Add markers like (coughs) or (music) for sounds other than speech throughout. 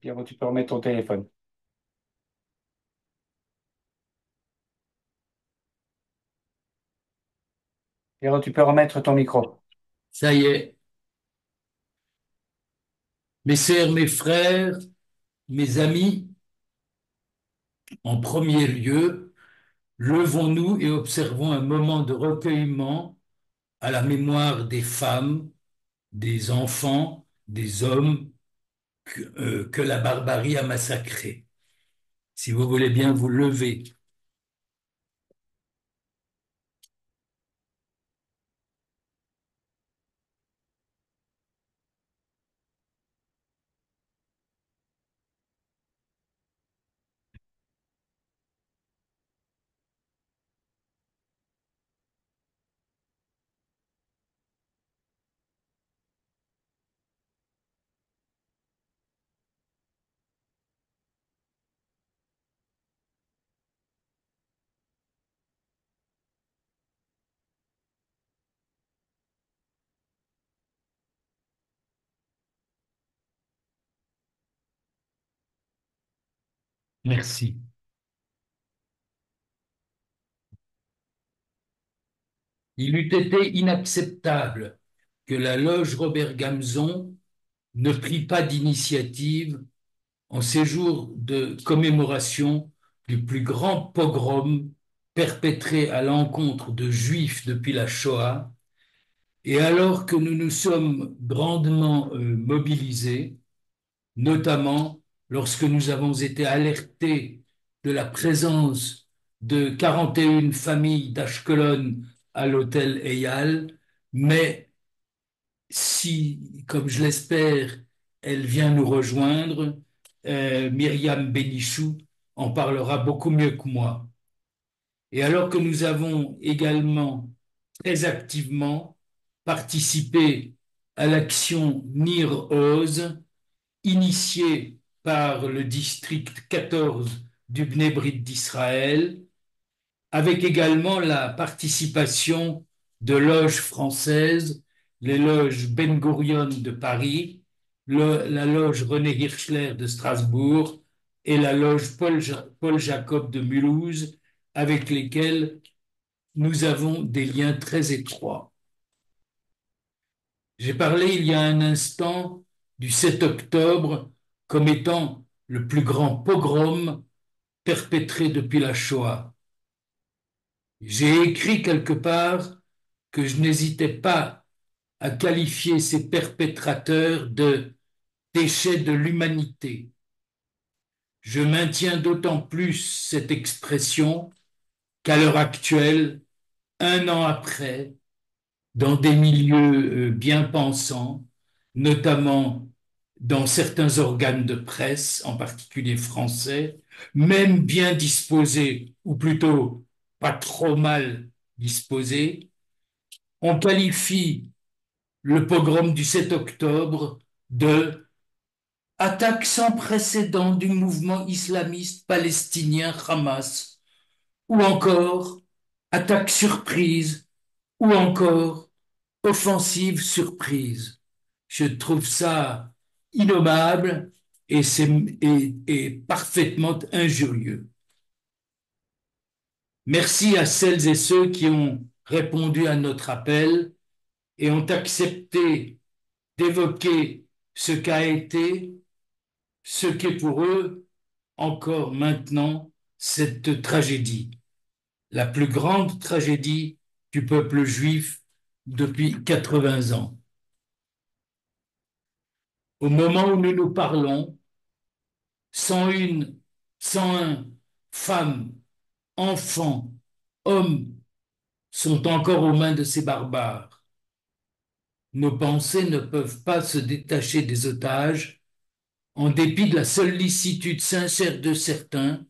Pierrot, tu peux remettre ton téléphone. Pierrot, tu peux remettre ton micro. Ça y est. Mes sœurs, mes frères, mes amis, en premier lieu, levons-nous et observons un moment de recueillement à la mémoire des femmes, des enfants, des hommes que, euh, que la barbarie a massacrés. Si vous voulez bien vous lever. Merci. Il eût été inacceptable que la loge Robert Gamzon ne prit pas d'initiative en ces jours de commémoration du plus grand pogrom perpétré à l'encontre de juifs depuis la Shoah, et alors que nous nous sommes grandement euh, mobilisés, notamment lorsque nous avons été alertés de la présence de 41 familles d'Ashkelon à l'hôtel Eyal, mais si, comme je l'espère, elle vient nous rejoindre, euh, Myriam Benichou en parlera beaucoup mieux que moi. Et alors que nous avons également très activement participé à l'action Nir Oz, initiée par le district 14 du Bnei d'Israël, avec également la participation de loges françaises, les loges Ben Gurion de Paris, la loge René Hirschler de Strasbourg et la loge Paul, Paul Jacob de Mulhouse, avec lesquelles nous avons des liens très étroits. J'ai parlé il y a un instant du 7 octobre comme étant le plus grand pogrom perpétré depuis la Shoah. J'ai écrit quelque part que je n'hésitais pas à qualifier ces perpétrateurs de déchets de l'humanité. Je maintiens d'autant plus cette expression qu'à l'heure actuelle, un an après, dans des milieux euh, bien pensants, notamment dans certains organes de presse, en particulier français, même bien disposés, ou plutôt pas trop mal disposés, on qualifie le pogrom du 7 octobre de attaque sans précédent du mouvement islamiste palestinien Hamas, ou encore attaque surprise, ou encore offensive surprise. Je trouve ça innommable et, et parfaitement injurieux. Merci à celles et ceux qui ont répondu à notre appel et ont accepté d'évoquer ce qu'a été ce qu'est pour eux encore maintenant cette tragédie, la plus grande tragédie du peuple juif depuis 80 ans. Au moment où nous nous parlons, 101, 101 femmes, enfants, hommes sont encore aux mains de ces barbares. Nos pensées ne peuvent pas se détacher des otages en dépit de la sollicitude sincère de certains,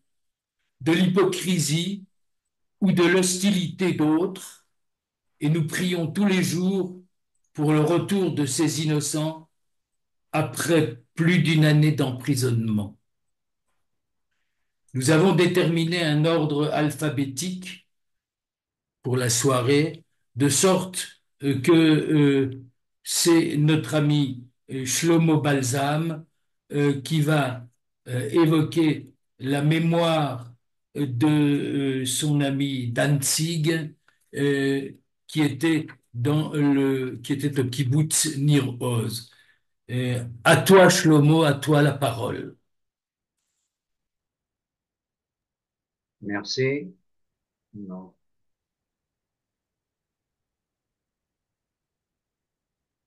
de l'hypocrisie ou de l'hostilité d'autres, et nous prions tous les jours pour le retour de ces innocents après plus d'une année d'emprisonnement. Nous avons déterminé un ordre alphabétique pour la soirée, de sorte que euh, c'est notre ami Shlomo Balsam euh, qui va euh, évoquer la mémoire de euh, son ami Danzig, euh, qui était dans le, qui était au kibbutz Nir Oz. Euh, à toi, Shlomo, à toi la parole. Merci. Non.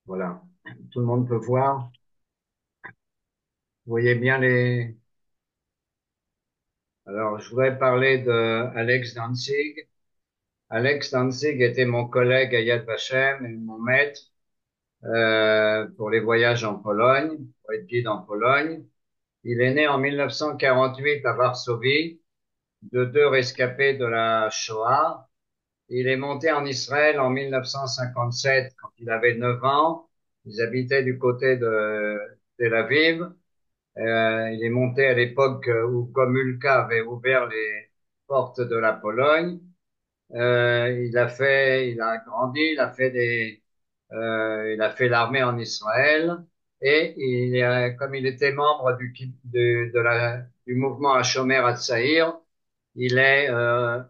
Voilà. Tout le monde peut voir. Vous voyez bien les. Alors, je voudrais parler de Alex Danzig. Alex Danzig était mon collègue à Yad Vashem et mon maître euh, pour les voyages en Pologne, pour être guide en Pologne. Il est né en 1948 à Varsovie de deux rescapés de la Shoah. Il est monté en Israël en 1957 quand il avait 9 ans. Ils habitaient du côté de Tel Aviv. Euh, il est monté à l'époque où Gomulka avait ouvert les portes de la Pologne. Euh, il a fait, il a grandi, il a fait des, il a fait l'armée en Israël et il comme il était membre du, de, de la, du mouvement Hashomer Hatzair, il est euh,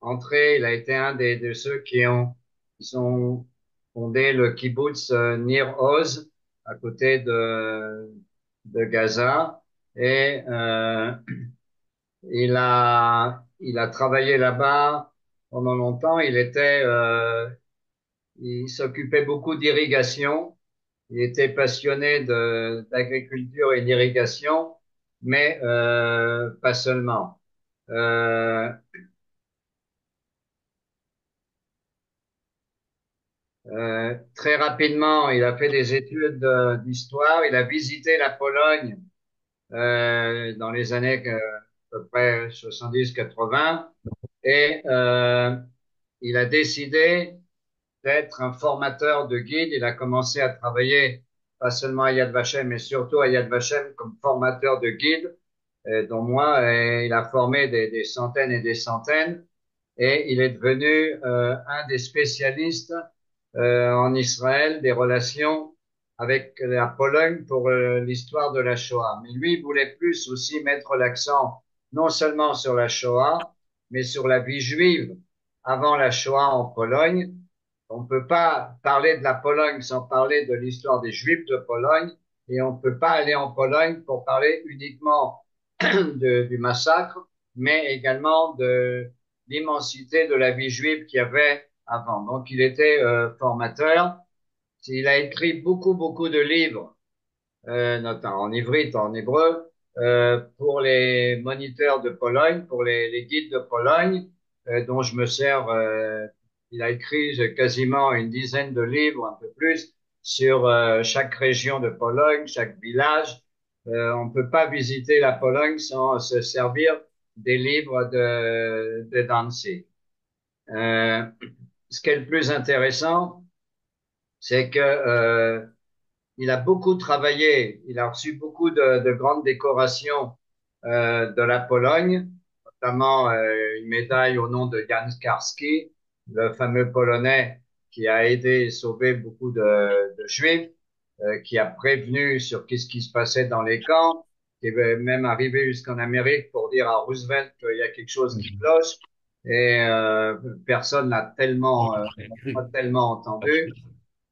entré, il a été un des, de ceux qui ont, qui sont fondé le kibbutz euh, Nir Oz à côté de, de Gaza et euh, il a, il a travaillé là-bas pendant longtemps. Il était, euh, il s'occupait beaucoup d'irrigation. Il était passionné d'agriculture et d'irrigation, mais euh, pas seulement. Euh, euh, très rapidement, il a fait des études d'histoire. Il a visité la Pologne euh, dans les années euh, à peu près 70-80 et euh, il a décidé d'être un formateur de guide. Il a commencé à travailler pas seulement à Yad Vashem, mais surtout à Yad Vashem comme formateur de guide, euh, dont moi, il a formé des, centaines et des centaines. Et il est devenu euh, un des spécialistes euh, en Israël des relations avec la Pologne pour l'histoire de la Shoah. Mais lui, il voulait plus aussi mettre l'accent non seulement sur la Shoah, mais sur la vie juive avant la Shoah en Pologne. On ne peut pas parler de la Pologne sans parler de l'histoire des Juifs de Pologne, et on ne peut pas aller en Pologne pour parler uniquement (clears throat) du massacre, mais également de l'immensité de la vie juive qu'il y avait avant. Donc il était euh, formateur. Il a écrit beaucoup, beaucoup de livres, euh, notamment en ivrite, en hébreu, euh, pour les moniteurs de Pologne, pour les, guides de Pologne, dont je me sers. Euh, il a écrit quasiment une dizaine de livres, un peu plus, sur euh, chaque région de Pologne, chaque village. Euh, on ne peut pas visiter la Pologne sans se servir des livres de, de Danzig. ce qui est le plus intéressant, c'est que il a beaucoup travaillé, il a reçu beaucoup de, de grandes décorations euh, de la Pologne, notamment euh, une médaille au nom de Jan Karski, le fameux Polonais qui a aidé et sauvé beaucoup de, de Juifs, euh, qui a prévenu sur qu'est-ce qui se passait dans les camps, qui est même arrivé jusqu'en Amérique pour dire à Roosevelt qu'il y a quelque chose qui cloche, et euh, personne n'a tellement, euh, tellement entendu.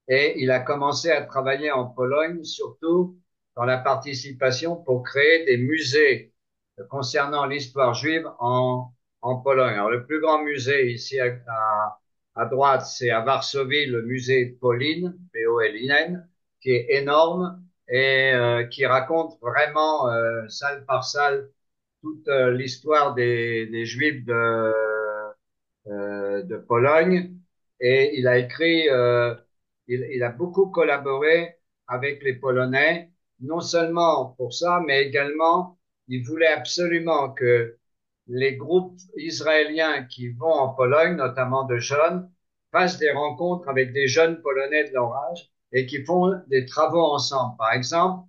Et il a commencé à travailler en Pologne, surtout dans la participation pour créer des musées concernant l'histoire juive en, en Pologne. Alors, le plus grand musée ici à, à, à droite, c'est à Varsovie, le musée Pauline, P-O-L-I-N, qui est énorme et euh, qui raconte vraiment, euh, salle par salle, toute euh, l'histoire des, des Juifs de, euh, de Pologne. Et il a écrit euh, il, il, a beaucoup collaboré avec les Polonais, non seulement pour ça, mais également, il voulait absolument que les groupes israéliens qui vont en Pologne, notamment de jeunes, fassent des rencontres avec des jeunes Polonais de leur âge et qui font des travaux ensemble. Par exemple,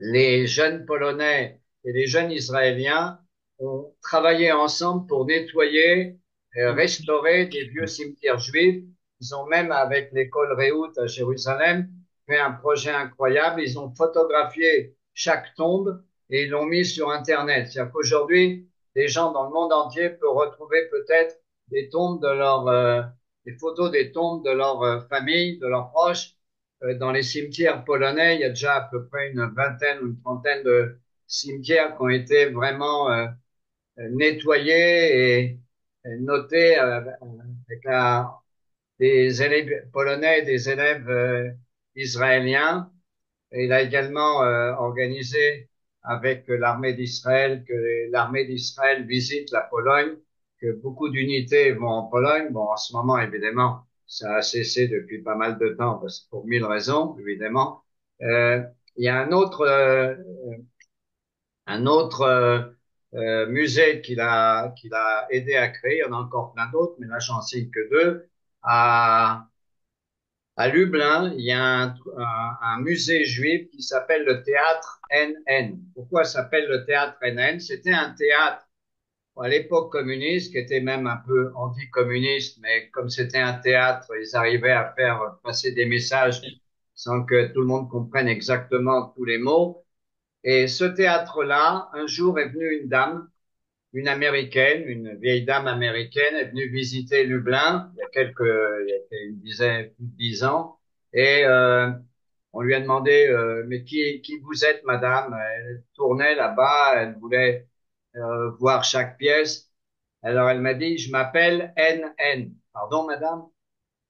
les jeunes Polonais et les jeunes Israéliens ont travaillé ensemble pour nettoyer et restaurer des vieux cimetières juifs ils ont même, avec l'école Réout à Jérusalem, fait un projet incroyable. Ils ont photographié chaque tombe et ils l'ont mis sur Internet. C'est-à-dire qu'aujourd'hui, les gens dans le monde entier peuvent retrouver peut-être des tombes de leur, euh, des photos des tombes de leur euh, famille, de leurs proches. Euh, dans les cimetières polonais, il y a déjà à peu près une vingtaine ou une trentaine de cimetières qui ont été vraiment nettoyés et, notés avec la, des élèves polonais et des élèves israéliens. Et il a également organisé avec l'armée d'Israël, que l'armée d'Israël visite la Pologne, que beaucoup d'unités vont en Pologne. Bon, en ce moment, évidemment, ça a cessé depuis pas mal de temps, parce que pour mille raisons, évidemment. Euh, il y a un autre, euh, un autre euh, euh, musée qu'il a, qu'il a aidé à créer. Il y en a encore plein d'autres, mais là, j'en cite que deux. À Lublin, il y a un, un, musée juif qui s'appelle le théâtre NN. Pourquoi s'appelle le théâtre NN C'était un théâtre à l'époque communiste qui était même un peu anticommuniste, mais comme c'était un théâtre, ils arrivaient à faire passer des messages sans que tout le monde comprenne exactement tous les mots. Et ce théâtre-là, un jour est venue une dame une américaine, une vieille dame américaine est venue visiter Lublin il y a quelques, il y a une dizaine, plus de dix ans, et euh, on lui a demandé euh, mais qui, qui vous êtes, madame? Elle tournait là-bas, elle voulait euh, voir chaque pièce. Alors elle m'a dit je m'appelle NN. Pardon, madame?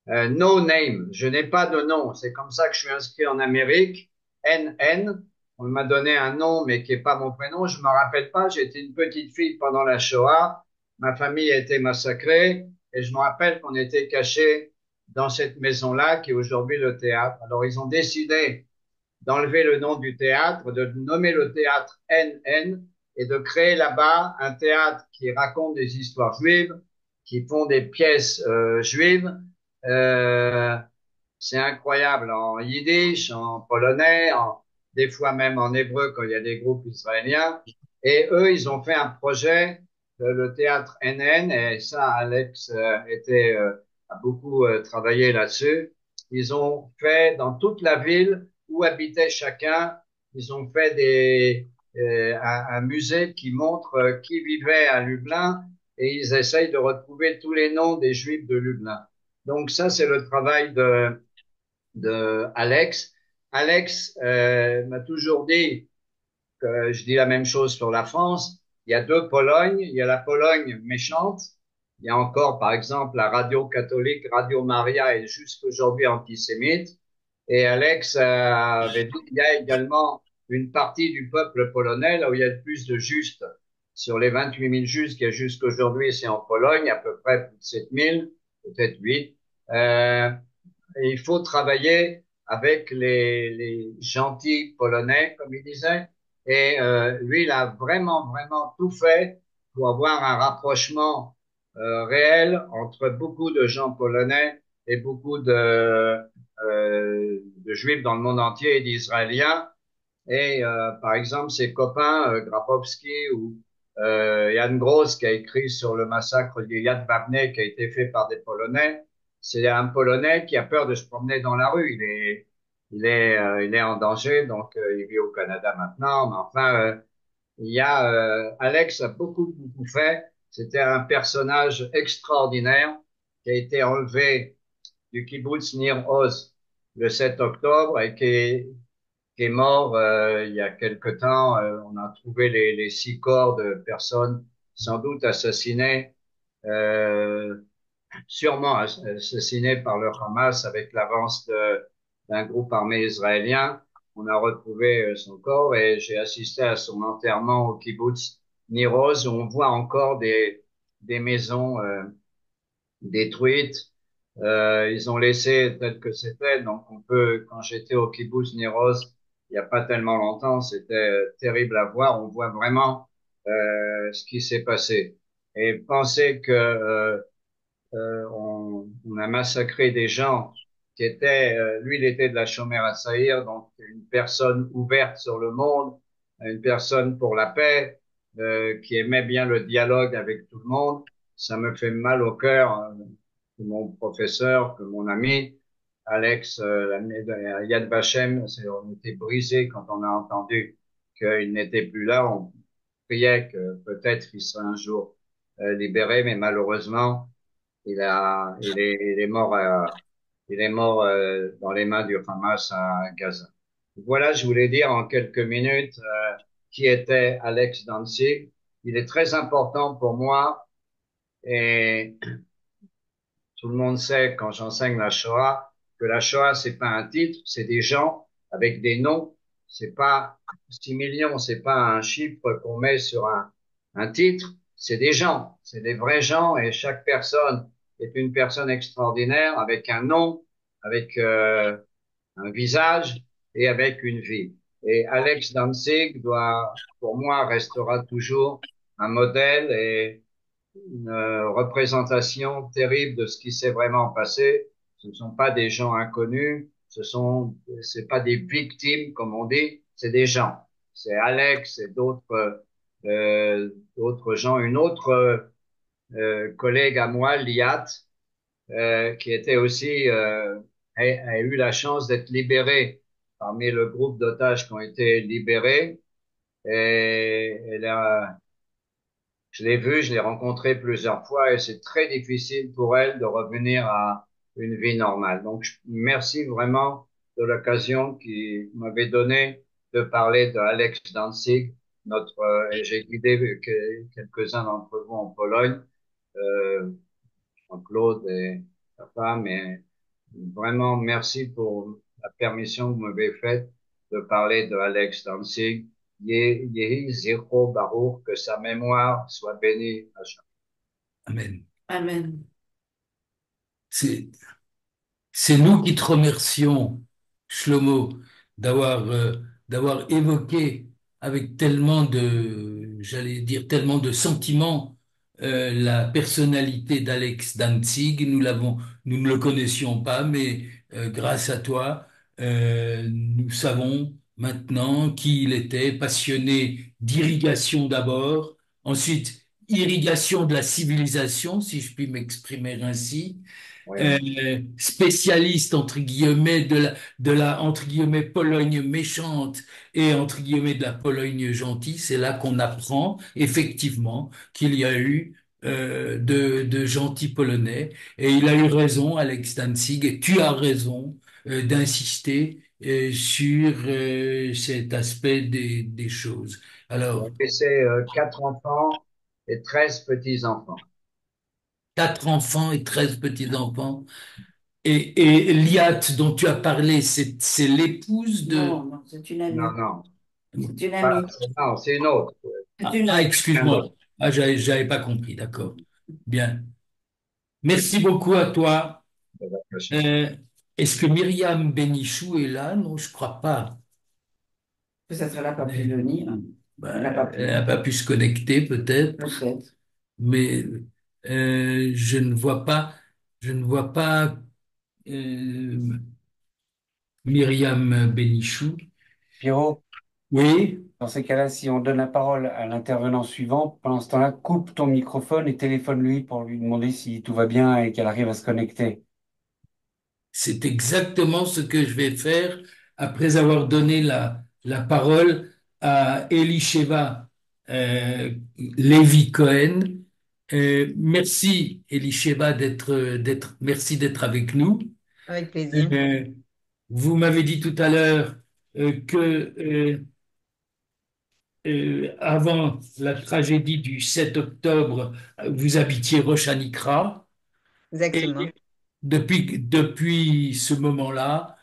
Euh, No name. Je n'ai pas de nom. C'est comme ça que je suis inscrit en Amérique. NN on m'a donné un nom, mais qui est pas mon prénom. Je me rappelle pas. J'étais une petite fille pendant la Shoah. Ma famille a été massacrée et je me rappelle qu'on était cachés dans cette maison-là, qui est aujourd'hui le théâtre. Alors, ils ont décidé d'enlever le nom du théâtre, de nommer le théâtre NN et de créer là-bas un théâtre qui raconte des histoires juives, qui font des pièces euh, juives. Euh, c'est incroyable en yiddish, en polonais, en, des fois même en hébreu quand il y a des groupes israéliens. Et eux, ils ont fait un projet, de, le théâtre NN, et ça, Alex euh, était, euh, a beaucoup euh, travaillé là-dessus. Ils ont fait dans toute la ville où habitait chacun, ils ont fait des, un, un, musée qui montre qui vivait à Lublin et ils essayent de retrouver tous les noms des juifs de Lublin. Donc ça, c'est le travail de, de Alex. Alex euh, m'a toujours dit que je dis la même chose sur la France. Il y a deux Polognes. Il y a la Pologne méchante. Il y a encore, par exemple, la radio catholique, Radio Maria est jusqu'aujourd'hui antisémite. Et Alex avait dit qu'il y a également une partie du peuple polonais, là où il y a le plus de justes. Sur les 28 000 justes qu'il y a jusqu'aujourd'hui, c'est en Pologne, à peu près plus de 7 000, peut-être 8. Euh, il faut travailler avec les, les gentils polonais, comme il disait. Et euh, lui, il a vraiment, vraiment tout fait pour avoir un rapprochement euh, réel entre beaucoup de gens polonais et beaucoup de, euh, de juifs dans le monde entier et d'israéliens. Et euh, par exemple, ses copains, euh, Grabowski ou euh, Jan Gross, qui a écrit sur le massacre de Yad Vapne, qui a été fait par des Polonais, c'est un Polonais qui a peur de se promener dans la rue. Il est, il est, euh, il est en danger, donc euh, il vit au Canada maintenant. Mais enfin, euh, il y a Alex a beaucoup beaucoup fait. C'était un personnage extraordinaire qui a été enlevé du kibbutz Nir Oz le 7 octobre et qui est, mort il y a quelque temps. on a trouvé les, six corps de personnes sans doute assassinées. Sûrement assassiné par le Hamas avec l'avance d'un groupe armé israélien. On a retrouvé euh, son corps et j'ai assisté à son enterrement au kibbutz Niroz où on voit encore des, des maisons euh, détruites. Euh, ils ont laissé tel que c'était, donc on peut, quand j'étais au kibbutz Niroz, il n'y a pas tellement longtemps, c'était euh, terrible à voir. On voit vraiment euh, ce qui s'est passé. Et penser que euh, on, on, a massacré des gens qui étaient, euh, lui, il était de la chômère à Saïr, donc une personne ouverte sur le monde, une personne pour la paix, euh, qui aimait bien le dialogue avec tout le monde. Ça me fait mal au cœur euh, que mon professeur, que mon ami, Alex, euh, Yad Vashem, on était brisé quand on a entendu qu'il n'était plus là. On priait que peut-être il serait un jour euh, libéré, mais malheureusement, il a, il est, il est mort, il est mort euh, dans les mains du Hamas à Gaza. Voilà, je voulais dire en quelques minutes euh, qui était Alex Danzig. Il est très important pour moi et tout le monde sait quand j'enseigne la Shoah que la Shoah c'est pas un titre, c'est des gens avec des noms. C'est pas 6 millions, c'est pas un chiffre qu'on met sur un, un titre. C'est des gens, c'est des vrais gens et chaque personne est une personne extraordinaire avec un nom, avec euh, un visage et avec une vie. Et Alex Danzig doit, pour moi, restera toujours un modèle et une représentation terrible de ce qui s'est vraiment passé. Ce ne sont pas des gens inconnus, ce sont, c'est pas des victimes comme on dit, c'est des gens. C'est Alex et d'autres, euh, d'autres gens. Une autre euh, collègue à moi, Liat, euh, qui était aussi euh, a, a, eu la chance d'être libérée parmi le groupe d'otages qui ont été libérés. Et elle a, je l'ai vue, je l'ai rencontrée plusieurs fois et c'est très difficile pour elle de revenir à une vie normale. Donc, merci vraiment de l'occasion qui m'avait donné de parler de Alex Danzig, notre, euh, j'ai guidé quelques-uns d'entre vous en Pologne, euh, Jean-Claude et sa femme, et vraiment merci pour la permission que vous m'avez faite de parler de Alex Danzig. Yehi Zirko Baruch, que sa mémoire soit bénie à jamais. Amen. Amen. C'est, c'est nous qui te remercions, Shlomo, d'avoir, euh, d'avoir évoqué avec tellement de, j'allais dire, tellement de sentiments euh, la personnalité d'Alex Danzig. Nous nous ne le connaissions pas, mais euh, grâce à toi, euh, nous savons maintenant qui il était, passionné d'irrigation d'abord, ensuite irrigation de la civilisation, si je puis m'exprimer ainsi, Euh, spécialiste entre guillemets de la, de la entre guillemets Pologne méchante et entre guillemets de la Pologne gentille, c'est là qu'on apprend effectivement qu'il y a eu euh, de, de gentils Polonais et il a eu raison, Alex Danzig, et tu as raison euh, d'insister euh, sur euh, cet aspect des, des choses. Alors, c'est euh, quatre enfants et treize petits-enfants. Quatre enfants et treize petits-enfants. Et, et Liat, dont tu as parlé, c'est, l'épouse de... Non, non, c'est une amie. Non, non. C'est une amie. non, c'est une autre. Ah, ah, excuse-moi. Ah, j'avais, j'avais pas compris, d'accord. Bien. Merci beaucoup à toi. Euh, est-ce que Myriam Benichou est là? Non, je crois pas. Ça serait là pas pu venir. Ben, Elle n'a pas pu. elle n'a pas pu se connecter, peut-être, Peut-être. mais euh, je ne vois pas, je ne vois pas euh, Myriam Benichou. Pierrot, Oui? dans ces cas-là, si on donne la parole à l'intervenant suivant, pendant ce temps-là, coupe ton microphone et téléphone-lui pour lui demander si tout va bien et qu'elle arrive à se connecter. C'est exactement ce que je vais faire après avoir donné la, la parole à Elisheva euh, Lévi Cohen. Euh, merci Elisheva d'être d'être merci d'être avec nous. Avec plaisir. Euh, vous m'avez dit tout à l'heure euh, que euh, avant la tragédie du 7 octobre, vous habitiez Rosh Hanikra. Exactement. Et depuis, depuis ce moment-là,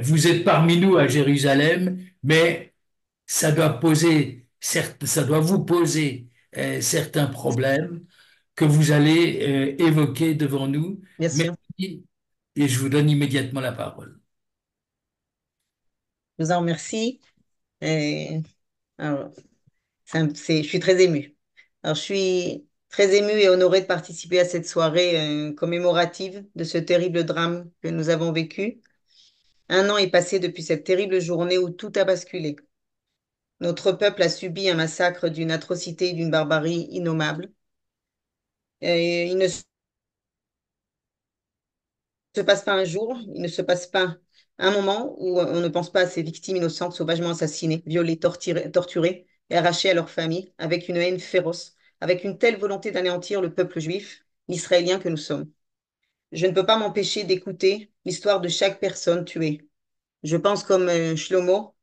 vous êtes parmi nous à Jérusalem, mais ça doit poser, certes, ça doit vous poser certains problèmes que vous allez euh, évoquer devant nous. Merci et je vous donne immédiatement la parole. Je vous en remercie. Et, alors, c'est un- c'est- je suis très émue. Alors, je suis très émue et honorée de participer à cette soirée euh, commémorative de ce terrible drame que nous avons vécu. Un an est passé depuis cette terrible journée où tout a basculé. Notre peuple a subi un massacre d'une atrocité et d'une barbarie innommables. Et il ne se passe pas un jour, il ne se passe pas un moment où on ne pense pas à ces victimes innocentes sauvagement assassinées, violées, torturées, et arrachées à leur famille, avec une haine féroce, avec une telle volonté d'anéantir le peuple juif, l'Israélien que nous sommes. Je ne peux pas m'empêcher d'écouter l'histoire de chaque personne tuée. Je pense comme euh, Shlomo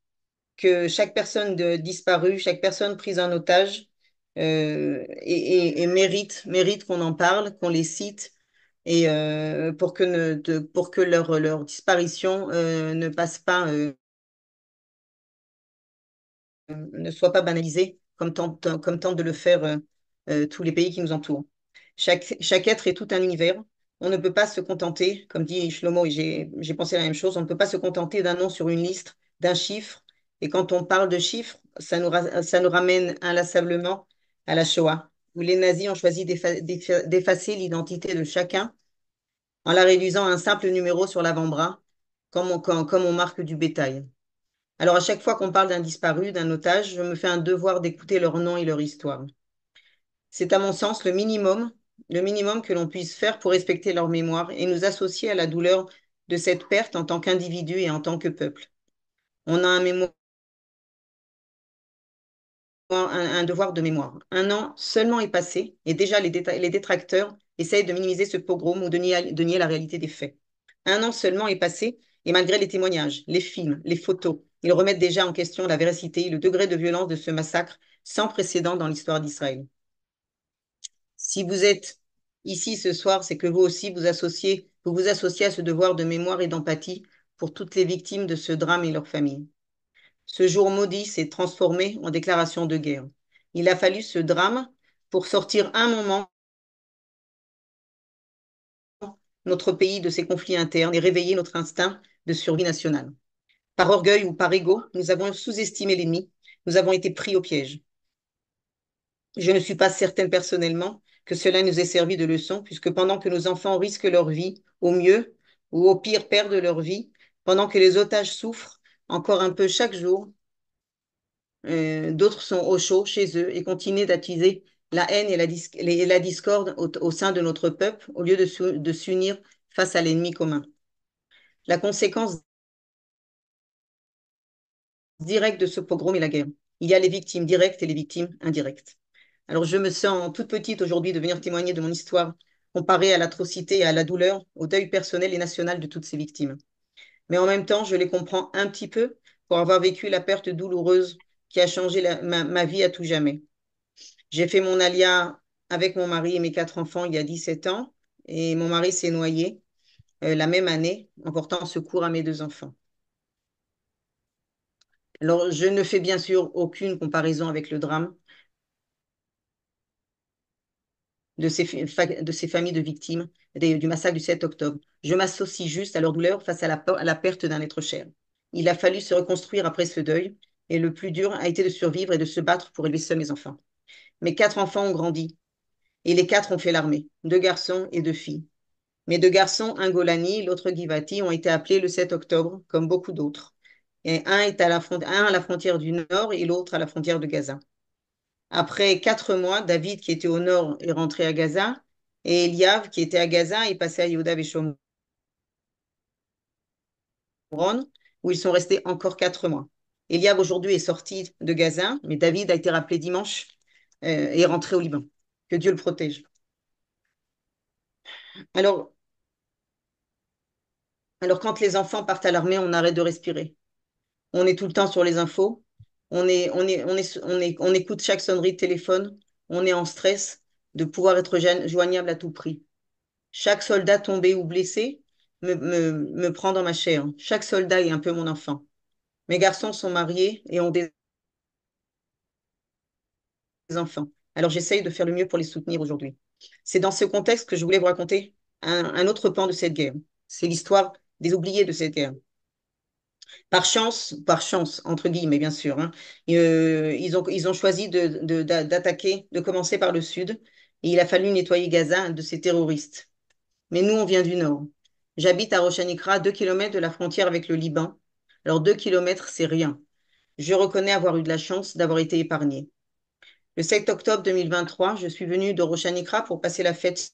que chaque personne disparue, chaque personne prise en otage euh, et, et, mérite, mérite qu'on en parle, qu'on les cite, et euh, pour que, ne, pour que leur, leur disparition euh, ne passe pas, ne soit pas banalisée comme tentent, comme tentent de le faire tous les pays qui nous entourent. Chaque, chaque être est tout un univers. On ne peut pas se contenter, comme dit Shlomo, et j'ai pensé la même chose, on ne peut pas se contenter d'un nom sur une liste, d'un chiffre. Et quand on parle de chiffres, ça nous, ça nous ramène inlassablement à la Shoah, où les nazis ont choisi d'effacer l'identité de chacun en la réduisant à un simple numéro sur l'avant-bras, comme, on, marque du bétail. Alors à chaque fois qu'on parle d'un disparu, d'un otage, je me fais un devoir d'écouter leur nom et leur histoire. C'est à mon sens le minimum, le minimum que l'on puisse faire pour respecter leur mémoire et nous associer à la douleur de cette perte en tant qu'individu et en tant que peuple. On a un mémoire un, devoir de mémoire. Un an seulement est passé et déjà les, détracteurs essayent de minimiser ce pogrom ou de nier, de nier la réalité des faits. Un an seulement est passé et malgré les témoignages, les films, les photos, ils remettent déjà en question la véracité et le degré de violence de ce massacre sans précédent dans l'histoire d'Israël. Si vous êtes ici ce soir, c'est que vous aussi vous associez, vous vous associez à ce devoir de mémoire et d'empathie pour toutes les victimes de ce drame et leurs familles. Ce jour maudit s'est transformé en déclaration de guerre. Il a fallu ce drame pour sortir un moment notre pays de ses conflits internes et réveiller notre instinct de survie nationale. Par orgueil ou par ego, nous avons sous-estimé l'ennemi, nous avons été pris au piège. Je ne suis pas certaine personnellement que cela nous ait servi de leçon, puisque pendant que nos enfants risquent leur vie, au mieux ou au pire perdent leur vie, pendant que les otages souffrent encore un peu chaque jour, euh, d'autres sont au chaud chez eux et continuent d'attiser la haine et la, discorde au, sein de notre peuple au lieu de s'unir face à l'ennemi commun. La conséquence directe de ce pogrom est la guerre. Il y a les victimes directes et les victimes indirectes. Alors je me sens toute petite aujourd'hui de venir témoigner de mon histoire comparée à l'atrocité et à la douleur, au deuil personnel et national de toutes ces victimes. Mais en même temps, je les comprends un petit peu pour avoir vécu la perte douloureuse qui a changé ma, vie à tout jamais. J'ai fait mon alia avec mon mari et mes quatre enfants il y a 17 ans et mon mari s'est noyé euh, la même année en portant secours à mes deux enfants. Alors, je ne fais bien sûr aucune comparaison avec le drame de ces familles de victimes du massacre du 7 octobre. Je m'associe juste à leur douleur face à la, perte d'un être cher. Il a fallu se reconstruire après ce deuil et le plus dur a été de survivre et de se battre pour élever seuls mes enfants. Mes quatre enfants ont grandi et les quatre ont fait l'armée, deux garçons et deux filles. Mes deux garçons, un Golani, l'autre Givati, ont été appelés le 7 octobre, comme beaucoup d'autres. Et un est un à la frontière du nord et l'autre à la frontière de Gaza. Après quatre mois, David, qui était au nord, est rentré à Gaza, et Eliav, qui était à Gaza, est passé à Yehuda et Shomron, où ils sont restés encore quatre mois. Eliav, aujourd'hui, est sorti de Gaza, mais David a été rappelé dimanche euh, et est rentré au Liban. Que Dieu le protège. Alors, quand les enfants partent à l'armée, on arrête de respirer. On est tout le temps sur les infos. On écoute chaque sonnerie de téléphone. On est en stress de pouvoir être joignable à tout prix. Chaque soldat tombé ou blessé me, prend dans ma chair. Chaque soldat est un peu mon enfant. Mes garçons sont mariés et ont des enfants. Alors j'essaye de faire le mieux pour les soutenir aujourd'hui. C'est dans ce contexte que je voulais vous raconter un, autre pan de cette guerre. C'est l'histoire des oubliés de cette guerre. Par chance, par chance, entre guillemets, bien sûr, hein, euh, ils, ont, choisi d'attaquer, de commencer par le sud, et il a fallu nettoyer Gaza de ces terroristes. Mais nous, on vient du nord. J'habite à Rochanikra, deux kilomètres de la frontière avec le Liban. Alors, deux kilomètres, c'est rien. Je reconnais avoir eu de la chance d'avoir été épargné. Le 7 octobre 2023, je suis venue de Rochanikra pour passer la fête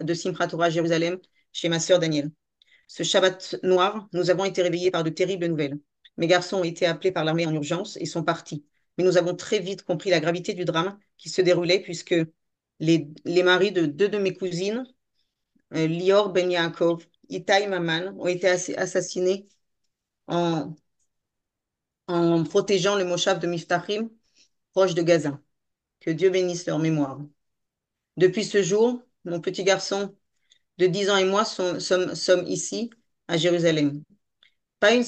de Simchat à Jérusalem chez ma sœur Danielle. Ce Shabbat noir, nous avons été réveillés par de terribles nouvelles. Mes garçons ont été appelés par l'armée en urgence et sont partis. Mais nous avons très vite compris la gravité du drame qui se déroulait puisque les, maris de deux de mes cousines, euh, Lior Ben Yaakov, Itaï Maman, ont été assassinés en, protégeant le Moshav de Miftachim, proche de Gaza. Que Dieu bénisse leur mémoire. Depuis ce jour, mon petit garçon de 10 ans et moi sommes ici, à Jérusalem. Pas une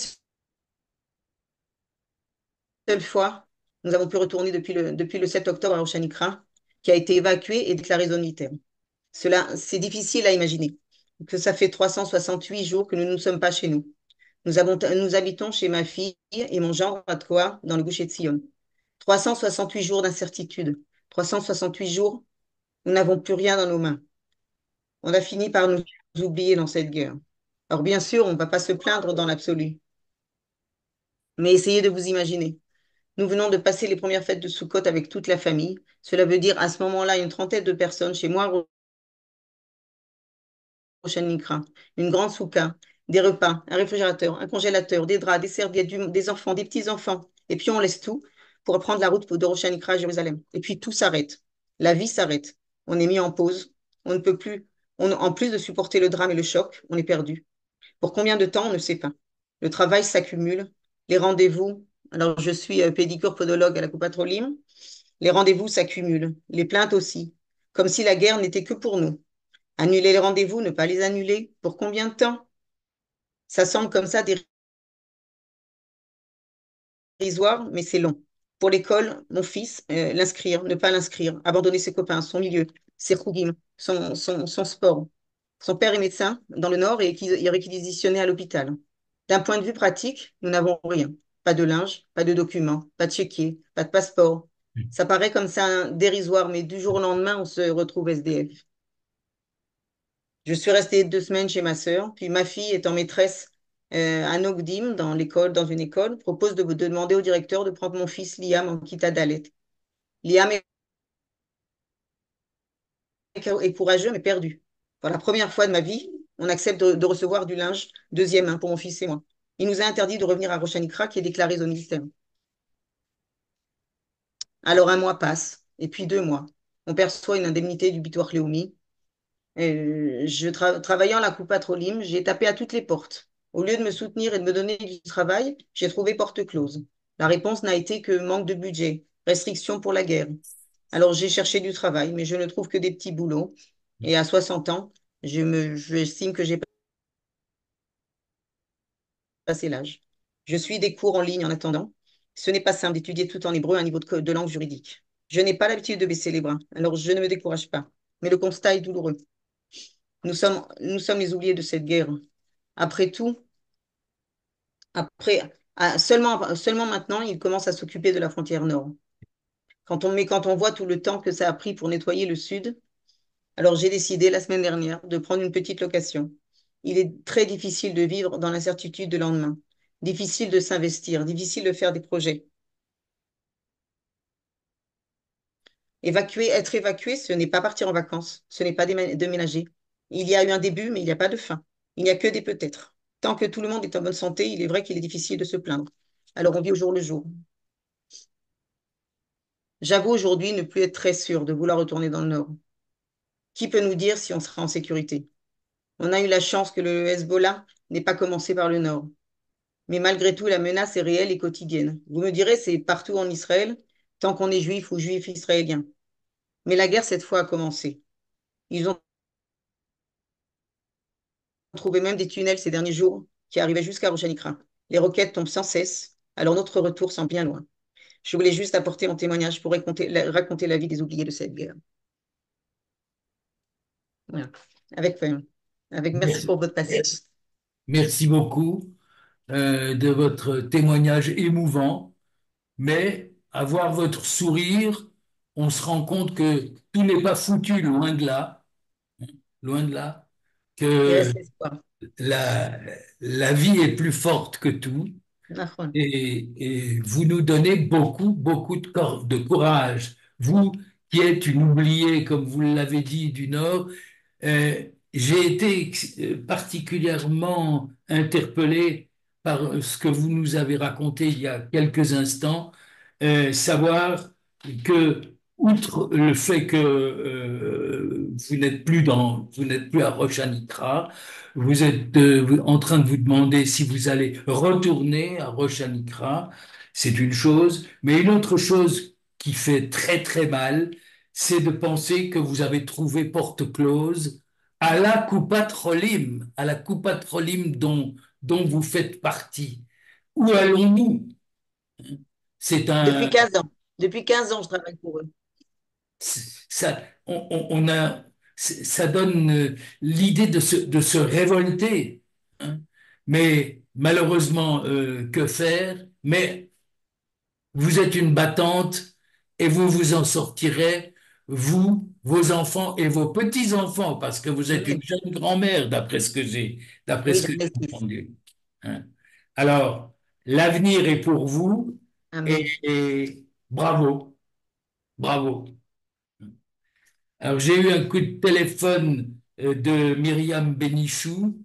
seule fois, nous avons pu retourner depuis le, depuis le 7 octobre à Oshanikra, qui a été évacué et déclaré zone militaire. Cela, c'est difficile à imaginer, que ça fait 368 jours que nous ne sommes pas chez nous. Nous, avons, nous habitons chez ma fille et mon gendre à Troyes, dans le boucher de Sion. 368 jours d'incertitude, 368 jours, nous n'avons plus rien dans nos mains. On a fini par nous oublier dans cette guerre. Alors bien sûr, on ne va pas se plaindre dans l'absolu. Mais essayez de vous imaginer. Nous venons de passer les premières fêtes de Sukkot avec toute la famille. Cela veut dire à ce moment-là une trentaine de personnes chez moi une grande souka, des repas, un réfrigérateur, un congélateur, des draps, des serviettes, des enfants, des petits-enfants. Et puis on laisse tout pour prendre la route de Rosh à Jérusalem. Et puis tout s'arrête. La vie s'arrête. On est mis en pause. On ne peut plus. En plus de supporter le drame et le choc, on est perdu. Pour combien de temps, on ne sait pas. Le travail s'accumule. Les rendez-vous. Alors, je suis euh, pédicure podologue à la Coupatrolim. Les rendez-vous s'accumulent. Les plaintes aussi. Comme si la guerre n'était que pour nous. Annuler les rendez-vous, ne pas les annuler. Pour combien de temps? Ça semble comme ça dérisoire, mais c'est long. Pour l'école, mon fils, euh, l'inscrire, ne pas l'inscrire, abandonner ses copains, son milieu, ses rougim, son, son, son, sport. Son père est médecin dans le Nord et il est réquisitionné à l'hôpital. D'un point de vue pratique, nous n'avons rien. Pas de linge, pas de documents, pas de chéquier, pas de passeport. Ça paraît comme ça un dérisoire, mais du jour au lendemain, on se retrouve SDF. Je suis restée deux semaines chez ma sœur, puis ma fille étant maîtresse euh, à Nogdim, dans l'école, dans une école, propose de, de, demander au directeur de prendre mon fils Liam en Kita Dalet. Liam est, est courageux, mais perdu. Pour la première fois de ma vie, on accepte de, de, recevoir du linge deuxième pour mon fils et moi. Il nous a interdit de revenir à Rochanikra, qui est déclaré zone militaire. Alors un mois passe, et puis deux mois. On perçoit une indemnité du Bitoire Léomi, euh, je tra travaillant à la Coupe Patrolim, j'ai tapé à toutes les portes. Au lieu de me soutenir et de me donner du travail, j'ai trouvé porte close. La réponse n'a été que manque de budget, restriction pour la guerre. Alors j'ai cherché du travail, mais je ne trouve que des petits boulots. Et à 60 ans, je me, j'estime que j'ai passé l'âge. Je suis des cours en ligne en attendant. Ce n'est pas simple d'étudier tout en hébreu à un niveau de, langue juridique. Je n'ai pas l'habitude de baisser les bras, alors je ne me décourage pas. Mais le constat est douloureux. Nous sommes, nous sommes les oubliés de cette guerre. Après tout, après, seulement, maintenant, il commence à s'occuper de la frontière nord. Quand on, mais quand on voit tout le temps que ça a pris pour nettoyer le sud, alors j'ai décidé la semaine dernière de prendre une petite location. Il est très difficile de vivre dans l'incertitude de lendemain, difficile de s'investir, difficile de faire des projets. Évacuer, être évacué, ce n'est pas partir en vacances, ce n'est pas déménager. Il y a eu un début, mais il n'y a pas de fin. Il n'y a que des peut-être. Tant que tout le monde est en bonne santé, il est vrai qu'il est difficile de se plaindre. Alors on vit au jour le jour. J'avoue aujourd'hui ne plus être très sûr de vouloir retourner dans le Nord. Qui peut nous dire si on sera en sécurité? On a eu la chance que le Hezbollah n'ait pas commencé par le Nord. Mais malgré tout, la menace est réelle et quotidienne. Vous me direz, c'est partout en Israël, tant qu'on est juif ou juif israélien. Mais la guerre, cette fois, a commencé. Ils ont trouvé même des tunnels ces derniers jours qui arrivaient jusqu'à Rochanikra. Les roquettes tombent sans cesse, alors notre retour semble bien loin. Je voulais juste apporter mon témoignage pour raconter la, raconter la vie des oubliés de cette guerre. Voilà. Avec, euh, avec merci, merci, pour votre passage. Merci beaucoup euh, de votre témoignage émouvant, mais à voir votre sourire, on se rend compte que tout n'est pas foutu, loin de là, loin de là, que la, la vie est plus forte que tout. Et, et, vous nous donnez beaucoup, beaucoup de, de, courage. Vous qui êtes une oubliée, comme vous l'avez dit, du Nord, euh, j'ai été euh, particulièrement interpellé par ce que vous nous avez raconté il y a quelques instants, euh, savoir que, outre le fait que euh, vous n'êtes plus dans, vous n'êtes plus à Roche Anicra, vous êtes euh, en train de vous demander si vous allez retourner à Roche Anicra, c'est une chose, mais une autre chose qui fait très très mal, c'est de penser que vous avez trouvé porte close à la Coupat Cholim, à la dont, dont vous faites partie. Où allons-nous? C'est Depuis un, 15 ans. Depuis 15 ans, je travaille pour eux. ça, on, on- on a, ça donne euh, l'idée de se, de se révolter. hein. Mais malheureusement, euh, que faire? Mais vous êtes une battante et vous vous en sortirez, vous, vos enfants et vos petits-enfants, parce que vous êtes une jeune grand-mère, d'après ce que j'ai, d'après ce que j'ai entendu. hein. Alors, l'avenir est pour vous et, bravo, bravo. Alors, j'ai eu un coup de téléphone euh, de Myriam Bénichou.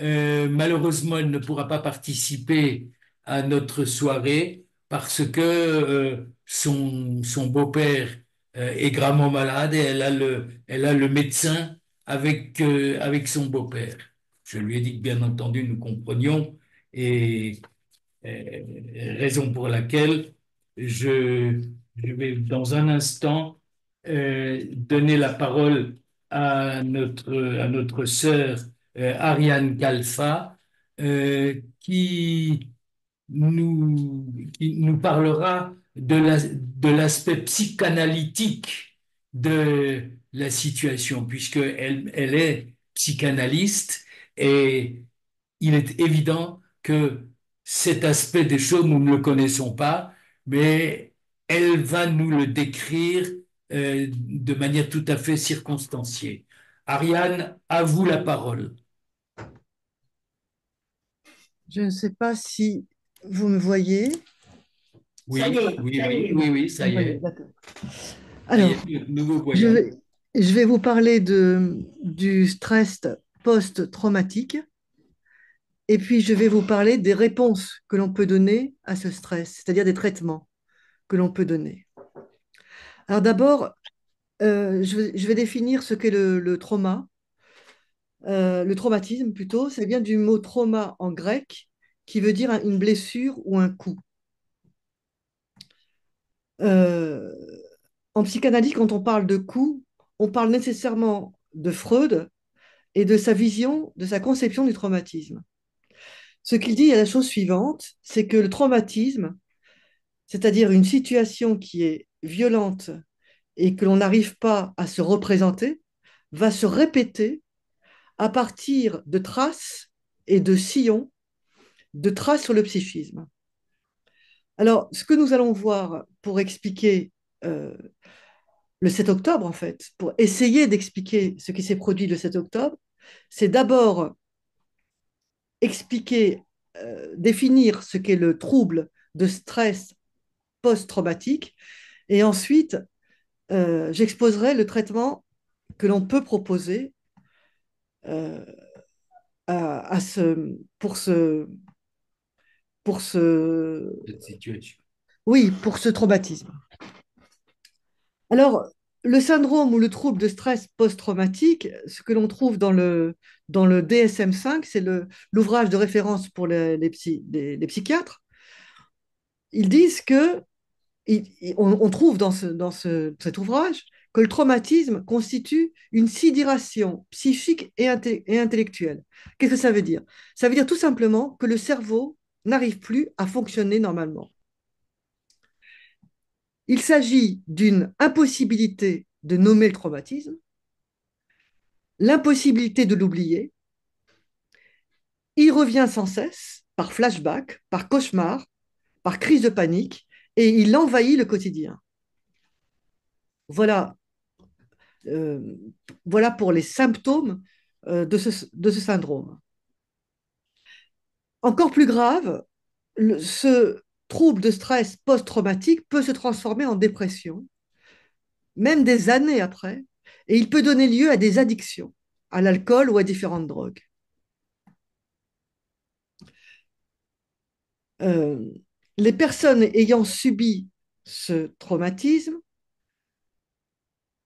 Euh, malheureusement, elle ne pourra pas participer à notre soirée parce que euh, son, son beau-père est gravement malade et elle a le, elle a le médecin avec, euh, avec son beau-père. Je lui ai dit que, bien entendu, nous comprenions et euh, raison pour laquelle je, je vais dans un instant euh, donner la parole à notre, à notre sœur euh, Ariane Kalfa, euh, qui nous, qui nous parlera de la, de l'aspect psychanalytique de la situation, puisqu'elle elle est psychanalyste et il est évident que cet aspect des choses, nous ne le connaissons pas, mais elle va nous le décrire euh, de manière tout à fait circonstanciée. Ariane, à vous la parole. Je ne sais pas si vous me voyez. Oui, Ça y est, oui, ça y oui, est. oui, oui, ça y est. d'accord. Ça y Alors, est, je vais, je vais vous parler de, du stress post-traumatique et puis je vais vous parler des réponses que l'on peut donner à ce stress, c'est-à-dire des traitements que l'on peut donner. Alors d'abord, euh, je vais, je vais définir ce qu'est le, le trauma. Euh, le traumatisme plutôt, ça vient du mot trauma en grec qui veut dire une blessure ou un coup. Euh, en psychanalyse, quand on parle de coup, on parle nécessairement de Freud et de sa vision, de sa conception du traumatisme. Ce qu'il dit est la chose suivante, c'est que le traumatisme, c'est-à-dire une situation qui est violente et que l'on n'arrive pas à se représenter, va se répéter à partir de traces et de sillons, de traces sur le psychisme. Alors, ce que nous allons voir pour expliquer euh, le 7 octobre, en fait, pour essayer d'expliquer ce qui s'est produit le 7 octobre, c'est d'abord expliquer, euh, définir ce qu'est le trouble de stress post-traumatique, et ensuite, euh, j'exposerai le traitement que l'on peut proposer à ce, pour ce, pour ce, Cette situation. oui, pour ce traumatisme. Alors, le syndrome ou le trouble de stress post-traumatique, ce que l'on trouve dans le, dans le DSM-5, c'est l'ouvrage de référence pour les, les psy- les- les psychiatres. Ils disent que, il- on, on trouve dans, ce, dans ce- cet ouvrage que le traumatisme constitue une sidération psychique et, et intellectuelle. Qu'est-ce que ça veut dire? Ça veut dire tout simplement que le cerveau n'arrive plus à fonctionner normalement. Il s'agit d'une impossibilité de nommer le traumatisme, l'impossibilité de l'oublier. Il revient sans cesse, par flashback, par cauchemar, par crise de panique, et il envahit le quotidien. Voilà, euh, pour les symptômes euh, de ce syndrome. Encore plus grave, ce trouble de stress post-traumatique peut se transformer en dépression, même des années après, et il peut donner lieu à des addictions, à l'alcool ou à différentes drogues. Euh, les personnes ayant subi ce traumatisme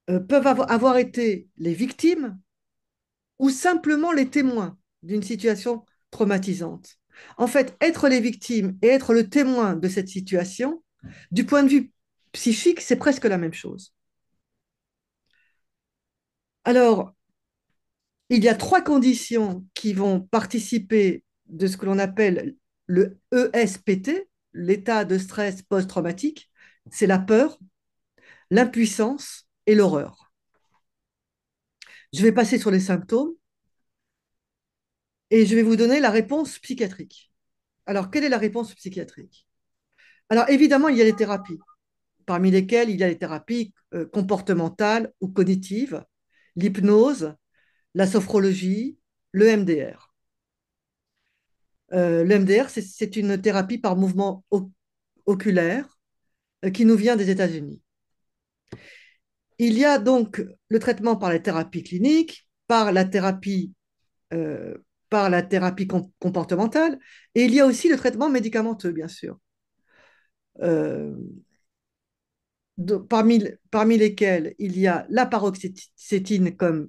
euh, peuvent avoir été les victimes ou simplement les témoins d'une situation traumatisante. En fait, être les victimes et être le témoin de cette situation, du point de vue psychique, c'est presque la même chose. Alors, il y a trois conditions qui vont participer de ce que l'on appelle le ESPT, l'état de stress post-traumatique. C'est la peur, l'impuissance et l'horreur. Je vais passer sur les symptômes et je vais vous donner la réponse psychiatrique. Alors, quelle est la réponse psychiatrique? Alors, évidemment, il y a les thérapies, parmi lesquelles il y a les thérapies euh, comportementales ou cognitives, l'hypnose, la sophrologie, le MDR. Euh, le MDR, c'est une thérapie par mouvement oculaire euh, qui nous vient des États-Unis. Il y a donc le traitement par la thérapie clinique, par la thérapie, par la thérapie comportementale, et il y a aussi le traitement médicamenteux, bien sûr. Euh, parmi, lesquels il y a la paroxétine comme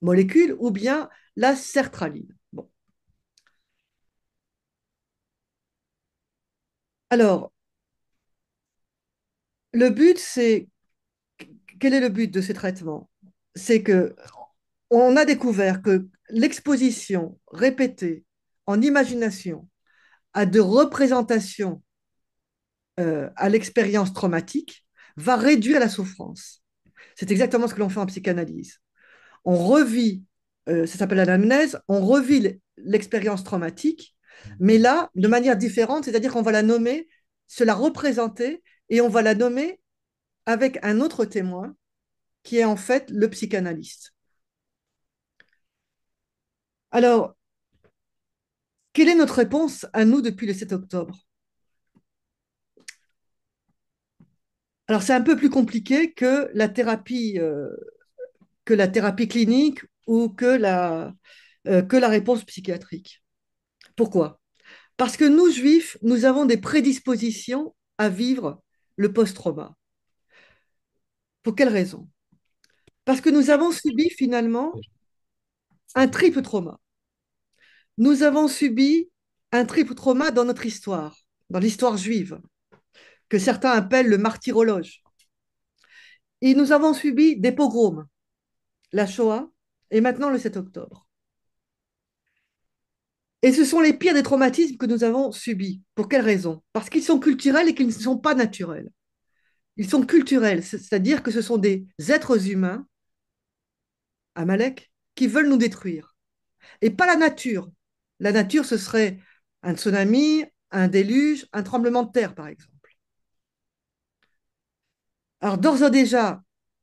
molécule ou bien la sertraline. Alors, le but, c'est quel est le but de ces traitements? C'est que on a découvert que l'exposition répétée en imagination à de représentations euh, à l'expérience traumatique va réduire la souffrance. C'est exactement ce que l'on fait en psychanalyse. On revit, euh, ça s'appelle l'anamnèse, on revit l'expérience traumatique, mais là, de manière différente, c'est-à-dire qu'on va la nommer, se la représenter, et on va la nommer avec un autre témoin qui est en fait le psychanalyste. Alors, quelle est notre réponse à nous depuis le 7 octobre? Alors, c'est un peu plus compliqué que la thérapie, euh, clinique ou que la, euh, que la réponse psychiatrique. Pourquoi? Parce que nous, juifs, nous avons des prédispositions à vivre le post-trauma. Pour quelle raison? Parce que nous avons subi finalement un triple trauma. Nous avons subi un triple trauma dans notre histoire, dans l'histoire juive, que certains appellent le martyrologe. Et nous avons subi des pogroms, la Shoah et maintenant le 7 octobre. Et ce sont les pires des traumatismes que nous avons subis. Pour quelle raison? Parce qu'ils sont culturels et qu'ils ne sont pas naturels. Ils sont culturels, c'est-à-dire que ce sont des êtres humains, Amalek, qui veulent nous détruire. Et pas la nature. La nature, ce serait un tsunami, un déluge, un tremblement de terre, par exemple. Alors, d'ores et déjà,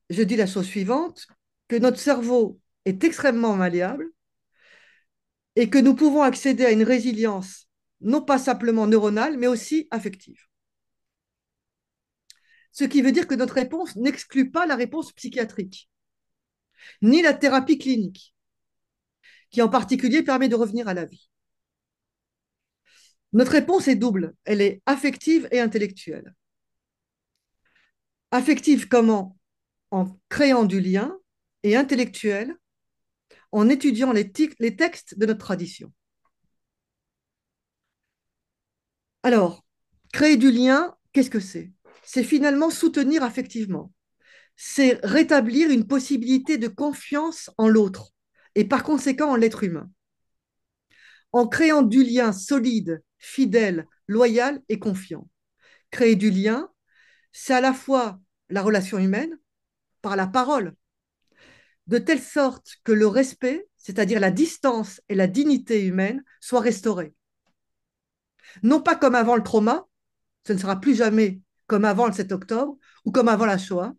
je dis la chose suivante, que notre cerveau est extrêmement malléable et que nous pouvons accéder à une résilience non pas simplement neuronale, mais aussi affective. Ce qui veut dire que notre réponse n'exclut pas la réponse psychiatrique, ni la thérapie clinique, qui en particulier permet de revenir à la vie. Notre réponse est double, elle est affective et intellectuelle. Affective comment? En créant du lien et intellectuelle en étudiant les, textes de notre tradition. Alors, créer du lien, qu'est-ce que c'est? C'est finalement soutenir affectivement. C'est rétablir une possibilité de confiance en l'autre et par conséquent en l'être humain. En créant du lien solide, fidèle, loyal et confiant. Créer du lien, c'est à la fois la relation humaine par la parole, de telle sorte que le respect, c'est-à-dire la distance et la dignité humaine, soient restaurés. Non pas comme avant le trauma, ce ne sera plus jamais comme avant le 7 octobre ou comme avant la Shoah,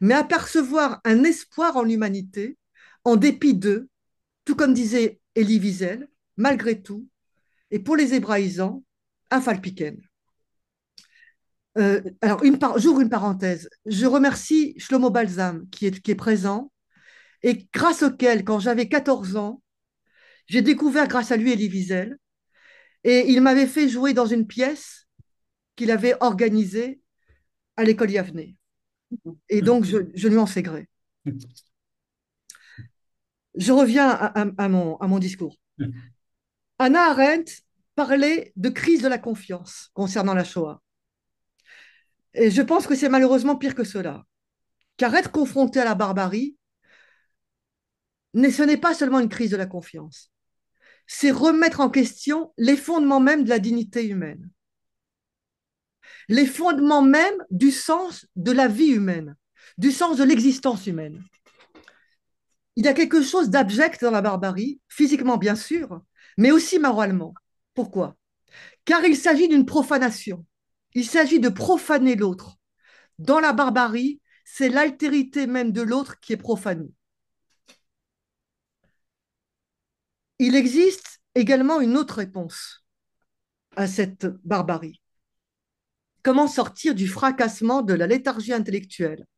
mais apercevoir un espoir en l'humanité en dépit d'eux, tout comme disait Elie Wiesel, malgré tout, et pour les hébraïsants, à Falpiken. Euh, alors, j'ouvre une parenthèse. Je remercie Shlomo Balsam qui est, qui est présent et grâce auquel, quand j'avais 14 ans, j'ai découvert grâce à lui Elie Wiesel, et il m'avait fait jouer dans une pièce qu'il avait organisée à l'école Yavne. Et donc, je, lui en sais gré. Je reviens à, mon, à mon discours. Anna Arendt parlait de crise de la confiance concernant la Shoah. Et je pense que c'est malheureusement pire que cela. Car être confronté à la barbarie, ce n'est pas seulement une crise de la confiance. C'est remettre en question les fondements même de la dignité humaine. Les fondements même du sens de la vie humaine, du sens de l'existence humaine. Il y a quelque chose d'abject dans la barbarie, physiquement bien sûr, mais aussi moralement. Pourquoi? Car il s'agit d'une profanation. Il s'agit de profaner l'autre. Dans la barbarie, c'est l'altérité même de l'autre qui est profanée. Il existe également une autre réponse à cette barbarie. Comment sortir du fracassement de la léthargie intellectuelle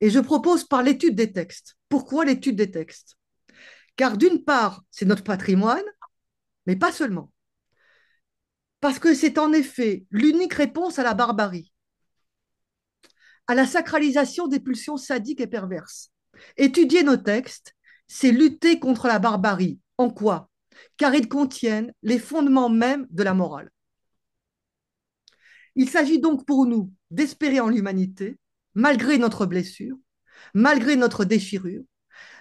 Et je propose par l'étude des textes. Pourquoi l'étude des textes? Car d'une part, c'est notre patrimoine, mais pas seulement. Parce que c'est en effet l'unique réponse à la barbarie, à la sacralisation des pulsions sadiques et perverses. Étudier nos textes, c'est lutter contre la barbarie. En quoi? Car ils contiennent les fondements mêmes de la morale. Il s'agit donc pour nous d'espérer en l'humanité, malgré notre blessure, malgré notre déchirure,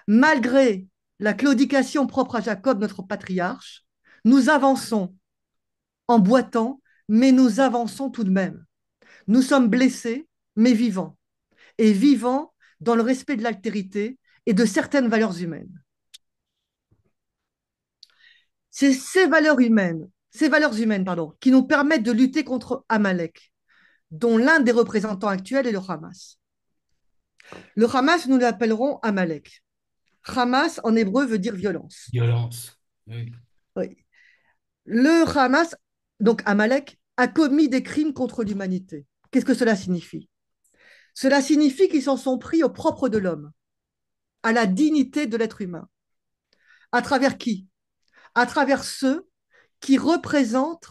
malgré la claudication propre à Jacob, notre patriarche, nous avançons en boitant, mais nous avançons tout de même. Nous sommes blessés, mais vivants, et vivants dans le respect de l'altérité et de certaines valeurs humaines. C'est ces valeurs humaines, ces valeurs humaines, pardon, qui nous permettent de lutter contre Amalek, dont l'un des représentants actuels est le Hamas. Le Hamas, nous l'appellerons Amalek. Hamas, en hébreu, veut dire violence. Violence. Oui. Oui. Le Hamas, donc Amalek, a commis des crimes contre l'humanité. Qu'est-ce que cela signifie? Cela signifie qu'ils s'en sont pris au propre de l'homme, à la dignité de l'être humain. À travers qui? À travers ceux qui représentent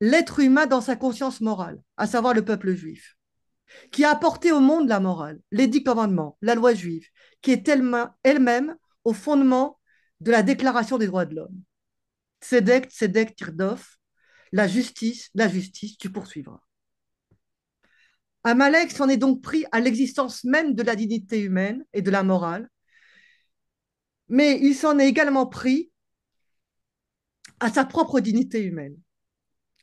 l'être humain dans sa conscience morale, à savoir le peuple juif, qui a apporté au monde la morale, les dix commandements, la loi juive, qui est elle-même au fondement de la déclaration des droits de l'homme. Tzedek, Tzedek, Tirdof, la justice, la justice, tu poursuivras. Amalek s'en est donc pris à l'existence même de la dignité humaine et de la morale, mais il s'en est également pris à sa propre dignité humaine,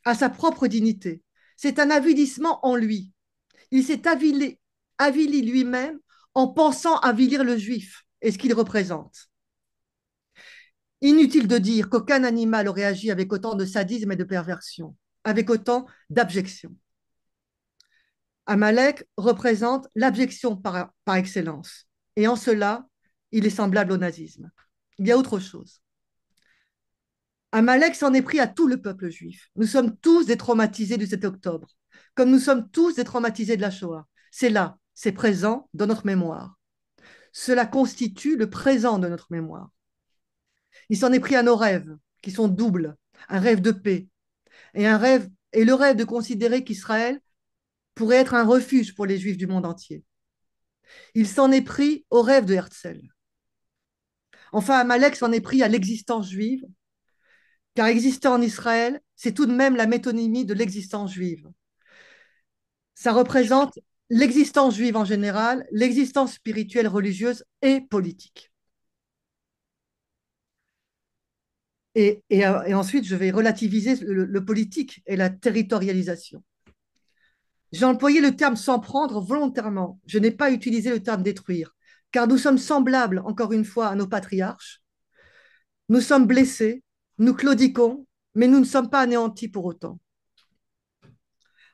à sa propre dignité. C'est un avilissement en lui. Il s'est avili, lui-même en pensant avilir le juif et ce qu'il représente. Inutile de dire qu'aucun animal aurait agi avec autant de sadisme et de perversion, avec autant d'abjection. Amalek représente l'abjection par excellence. Et en cela, il est semblable au nazisme. Il y a autre chose. Amalek s'en est pris à tout le peuple juif. Nous sommes tous des traumatisés du 7 octobre, comme nous sommes tous des traumatisés de la Shoah. C'est là, c'est présent dans notre mémoire. Cela constitue le présent de notre mémoire. Il s'en est pris à nos rêves, qui sont doubles, un rêve de paix et un rêve et le rêve de considérer qu'Israël pourrait être un refuge pour les Juifs du monde entier. Il s'en est pris au rêve de Herzl. Enfin, Amalek s'en est pris à l'existence juive, car exister en Israël, c'est tout de même la métonymie de l'existence juive. Ça représente l'existence juive en général, l'existence spirituelle, religieuse et politique. Et, et, ensuite, je vais relativiser le, le politique et la territorialisation. J'ai employé le terme s'en prendre volontairement. Je n'ai pas utilisé le terme détruire, car nous sommes semblables, encore une fois, à nos patriarches. Nous sommes blessés, nous claudiquons, mais nous ne sommes pas anéantis pour autant.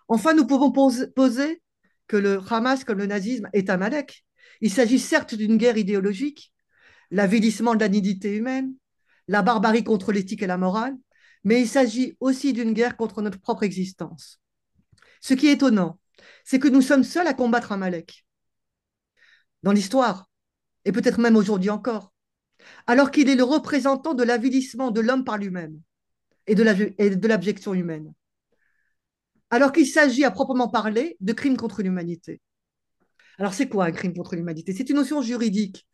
Enfin, nous pouvons poser que le Hamas, comme le nazisme, est un Malek. Il s'agit certes d'une guerre idéologique, l'avilissement de la dignité humaine, la barbarie contre l'éthique et la morale, mais il s'agit aussi d'une guerre contre notre propre existence. Ce qui est étonnant, c'est que nous sommes seuls à combattre Amalek. Dans l'histoire, et peut-être même aujourd'hui encore, alors qu'il est le représentant de l'avilissement de l'homme par lui-même et de l'abjection humaine, alors qu'il s'agit à proprement parler de crime contre l'humanité. Alors c'est quoi un crime contre l'humanité? C'est une notion juridique.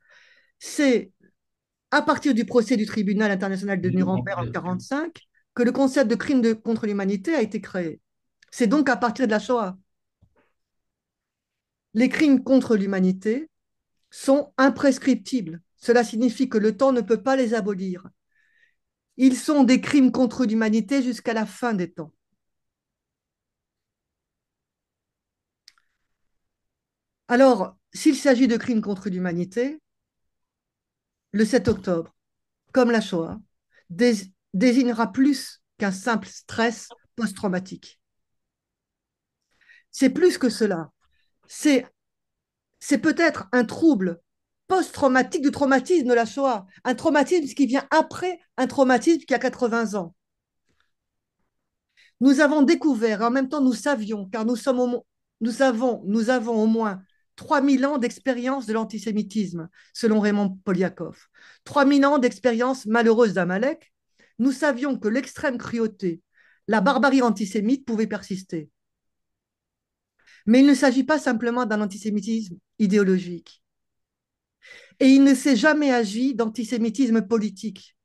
C'est à partir du procès du tribunal international de Nuremberg en 1945 que le concept de crime contre l'humanité a été créé. C'est donc à partir de la Shoah. Les crimes contre l'humanité sont imprescriptibles. Cela signifie que le temps ne peut pas les abolir. Ils sont des crimes contre l'humanité jusqu'à la fin des temps. Alors, s'il s'agit de crimes contre l'humanité, le 7 octobre, comme la Shoah, désignera plus qu'un simple stress post-traumatique. C'est plus que cela. C'est, peut-être un trouble post-traumatique du traumatisme de la Shoah, un traumatisme qui vient après un traumatisme qui a 80 ans. Nous avons découvert, en même temps nous savions, car nous, sommes nous, avons, nous avons au moins 3000 ans d'expérience de l'antisémitisme, selon Raymond Poliakov. 3000 ans d'expérience malheureuse d'Amalek. Nous savions que l'extrême cruauté, la barbarie antisémite pouvait persister. Mais il ne s'agit pas simplement d'un antisémitisme idéologique. Et il ne s'est jamais agi d'antisémitisme politique.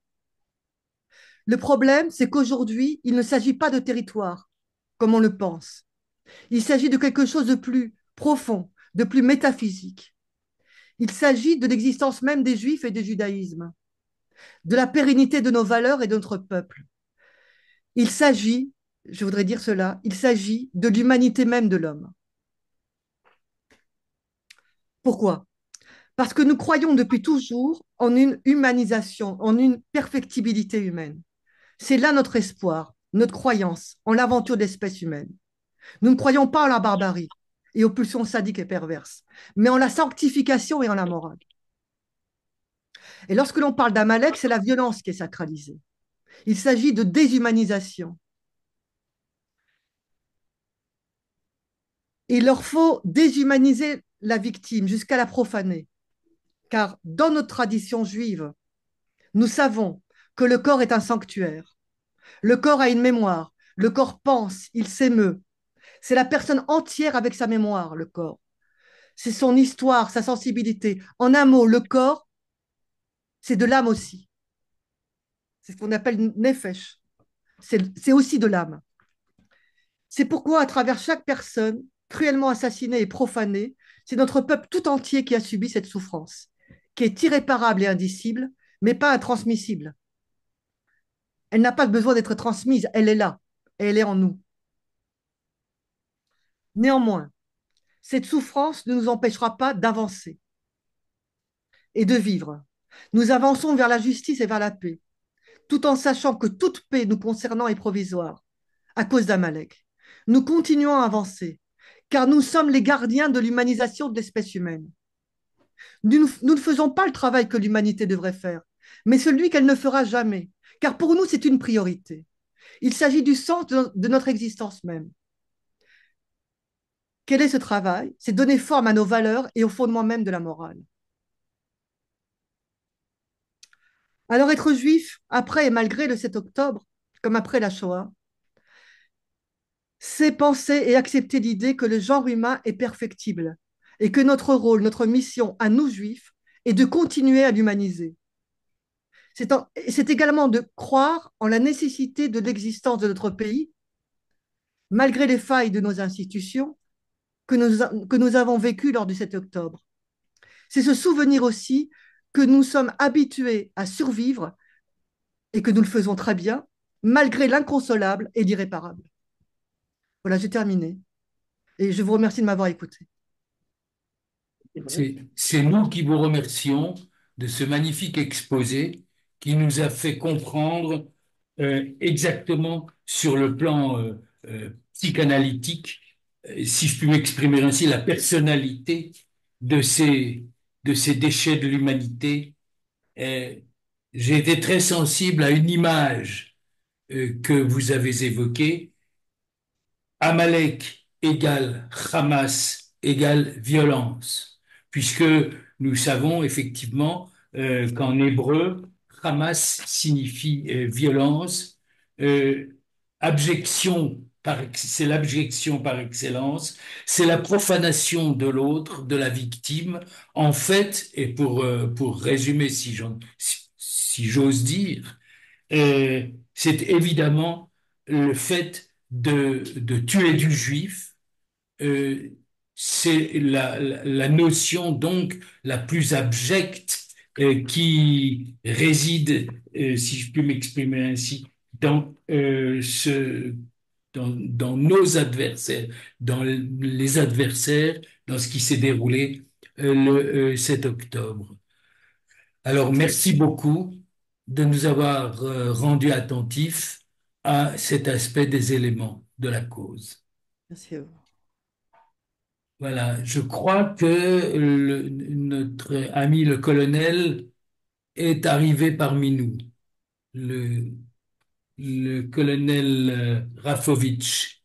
Le problème, c'est qu'aujourd'hui, il ne s'agit pas de territoire, comme on le pense. Il s'agit de quelque chose de plus profond, de plus métaphysique. Il s'agit de l'existence même des Juifs et du judaïsme, de la pérennité de nos valeurs et de notre peuple. Il s'agit, je voudrais dire cela, il s'agit de l'humanité même de l'homme. Pourquoi? Parce que nous croyons depuis toujours en une humanisation, en une perfectibilité humaine. C'est là notre espoir, notre croyance en l'aventure de l'espèce humaine. Nous ne croyons pas en la barbarie et aux pulsions sadiques et perverses, mais en la sanctification et en la morale. Et lorsque l'on parle d'Amalek, c'est la violence qui est sacralisée. Il s'agit de déshumanisation. Il leur faut déshumaniser la victime jusqu'à la profaner. Car dans notre tradition juive, nous savons que le corps est un sanctuaire. Le corps a une mémoire. Le corps pense, il s'émeut, c'est la personne entière avec sa mémoire, le corps. C'est son histoire, sa sensibilité. En un mot, le corps, c'est de l'âme aussi. C'est ce qu'on appelle nefesh. C'est aussi de l'âme. C'est pourquoi, à travers chaque personne cruellement assassinée et profanée, c'est notre peuple tout entier qui a subi cette souffrance, qui est irréparable et indicible, mais pas intransmissible. Elle n'a pas besoin d'être transmise, elle est là, elle est en nous. Néanmoins, cette souffrance ne nous empêchera pas d'avancer et de vivre. Nous avançons vers la justice et vers la paix, tout en sachant que toute paix nous concernant est provisoire, à cause d'Amalek. Nous continuons à avancer, car nous sommes les gardiens de l'humanisation de l'espèce humaine. Nous, ne faisons pas le travail que l'humanité devrait faire, mais celui qu'elle ne fera jamais, car pour nous, c'est une priorité. Il s'agit du sens de notre existence même. Quel est ce travail? C'est donner forme à nos valeurs et au fondement même de la morale. Alors être juif, après et malgré le 7 octobre, comme après la Shoah, c'est penser et accepter l'idée que le genre humain est perfectible et que notre rôle, notre mission à nous juifs est de continuer à l'humaniser. C'est également de croire en la nécessité de l'existence de notre pays, malgré les failles de nos institutions, que nous, avons vécu lors du 7 octobre. C'est se souvenir aussi que nous sommes habitués à survivre et que nous le faisons très bien, malgré l'inconsolable et l'irréparable. Voilà, j'ai terminé. Et je vous remercie de m'avoir écouté. C'est nous qui vous remercions de ce magnifique exposé qui nous a fait comprendre euh, exactement sur le plan euh, euh, psychanalytique si je puis m'exprimer ainsi, la personnalité de ces, de ces déchets de l'humanité. J'ai été très sensible à une image que vous avez évoquée. Amalek égale Hamas égale violence, puisque nous savons effectivement euh, qu'en hébreu, Hamas signifie euh, violence, euh, abjection c'est l'abjection par excellence, c'est la profanation de l'autre, de la victime. En fait, et pour, euh, pour résumer, si j'en- si- j'ose dire, euh, c'est évidemment le fait de, de tuer du juif. Euh, c'est la, la, la notion donc la plus abjecte euh, qui réside, euh, si je puis m'exprimer ainsi, dans euh, ce, dans, dans nos adversaires, dans les adversaires, dans ce qui s'est déroulé le euh, 7 octobre. Alors, merci beaucoup de nous avoir rendus attentifs à cet aspect des éléments de la cause. Merci à vous. Voilà, je crois que le- notre ami le colonel est arrivé parmi nous. Le, le colonel euh, Rafovitch.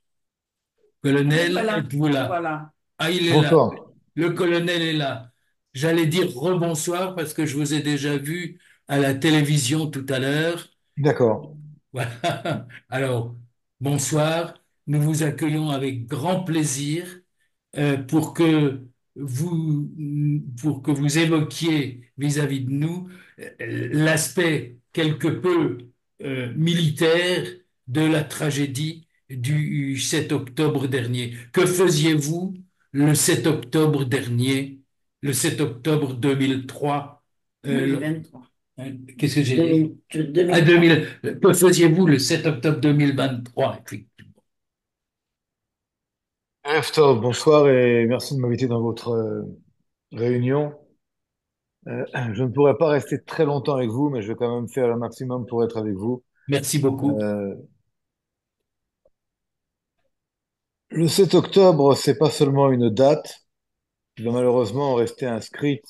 Colonel, Voilà. êtes-vous là? Voilà. Ah, il est là. Bonsoir. Le colonel est là. J'allais dire rebonsoir parce que je vous ai déjà vu à la télévision tout à l'heure. D'accord. Voilà. (laughs) Alors, bonsoir. Nous vous accueillons avec grand plaisir euh, pour que vous, pour que vous évoquiez vis-à-vis de nous euh, l'aspect quelque peu euh, militaire de la tragédie du 7 octobre dernier. Que faisiez-vous le 7 octobre dernier, le 7 octobre 2003? euh, le- 2023. hein, Qu'est-ce que j'ai dit? 2000, À 2003. 2000, que faisiez-vous le 7 octobre 2023, effectivement? Erev Tov, bonsoir et merci de m'inviter dans votre euh, réunion. Euh, je ne pourrai pas rester très longtemps avec vous, mais je vais quand même faire le maximum pour être avec vous. Merci beaucoup. Euh, le 7 octobre, c'est pas seulement une date qui va malheureusement rester inscrite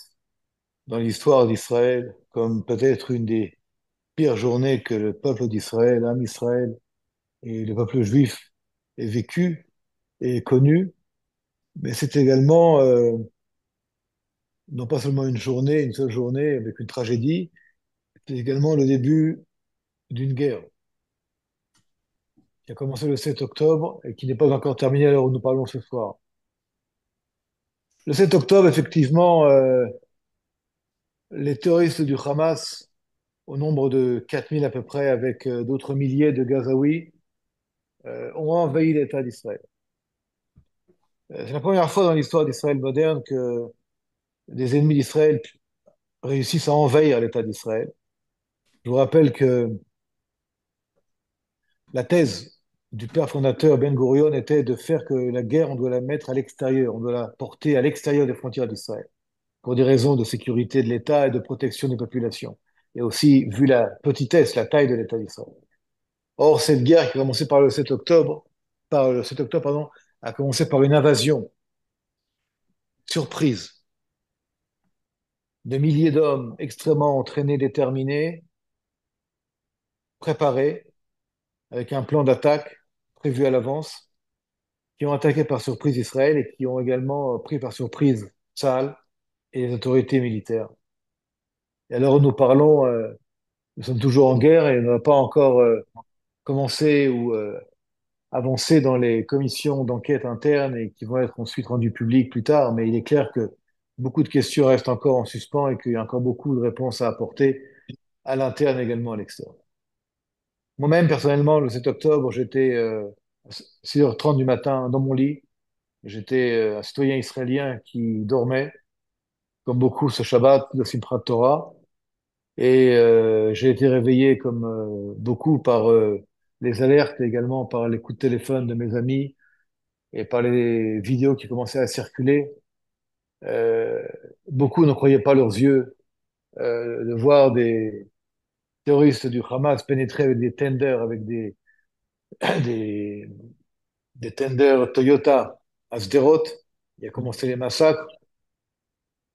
dans l'histoire d'Israël comme peut-être une des pires journées que le peuple d'Israël, l'âme Israël et le peuple juif ait vécu et connu, mais c'est également euh, non pas seulement une journée, une seule journée avec une tragédie, c'est également le début d'une guerre qui a commencé le 7 octobre et qui n'est pas encore terminée à l'heure où nous parlons ce soir. Le 7 octobre, effectivement, euh, les terroristes du Hamas, au nombre de 4000 à peu près, avec euh, d'autres milliers de Gazaouis, ont envahi l'État d'Israël. Euh, C'est la première fois dans l'histoire d'Israël moderne que des ennemis d'Israël réussissent à envahir l'État d'Israël. Je vous rappelle que la thèse du père fondateur Ben Gurion était de faire que la guerre, on doit la mettre à l'extérieur, on doit la porter à l'extérieur des frontières d'Israël, pour des raisons de sécurité de l'État et de protection des populations. Et aussi, vu la petitesse, la taille de l'État d'Israël. Or, cette guerre qui a commencé par le 7 octobre, par le 7 octobre, pardon, a commencé par une invasion surprise de milliers d'hommes extrêmement entraînés, déterminés, préparés, avec un plan d'attaque prévu à l'avance, qui ont attaqué par surprise Israël et qui ont également euh, pris par surprise Tzahal et les autorités militaires. Et alors nous parlons, euh, nous sommes toujours en guerre et on n'a pas encore euh, commencé ou avancé dans les commissions d'enquête internes et qui vont être ensuite rendues publiques plus tard, mais il est clair que beaucoup de questions restent encore en suspens et qu'il y a encore beaucoup de réponses à apporter à l'interne également à l'extérieur. Moi-même, personnellement, le 7 octobre, j'étais euh, à 6h30 du matin dans mon lit. J'étais euh, un citoyen israélien qui dormait, comme beaucoup ce Shabbat de Simchat Torah. Et euh, j'ai été réveillé, comme euh, beaucoup, par les alertes également par les coups de téléphone de mes amis et par les vidéos qui commençaient à circuler. Euh, beaucoup ne croyaient pas leurs yeux euh, de voir des terroristes du Hamas pénétrer avec des tenders, avec des, (coughs) tenders Toyota à Sderot. Il a commencé les massacres.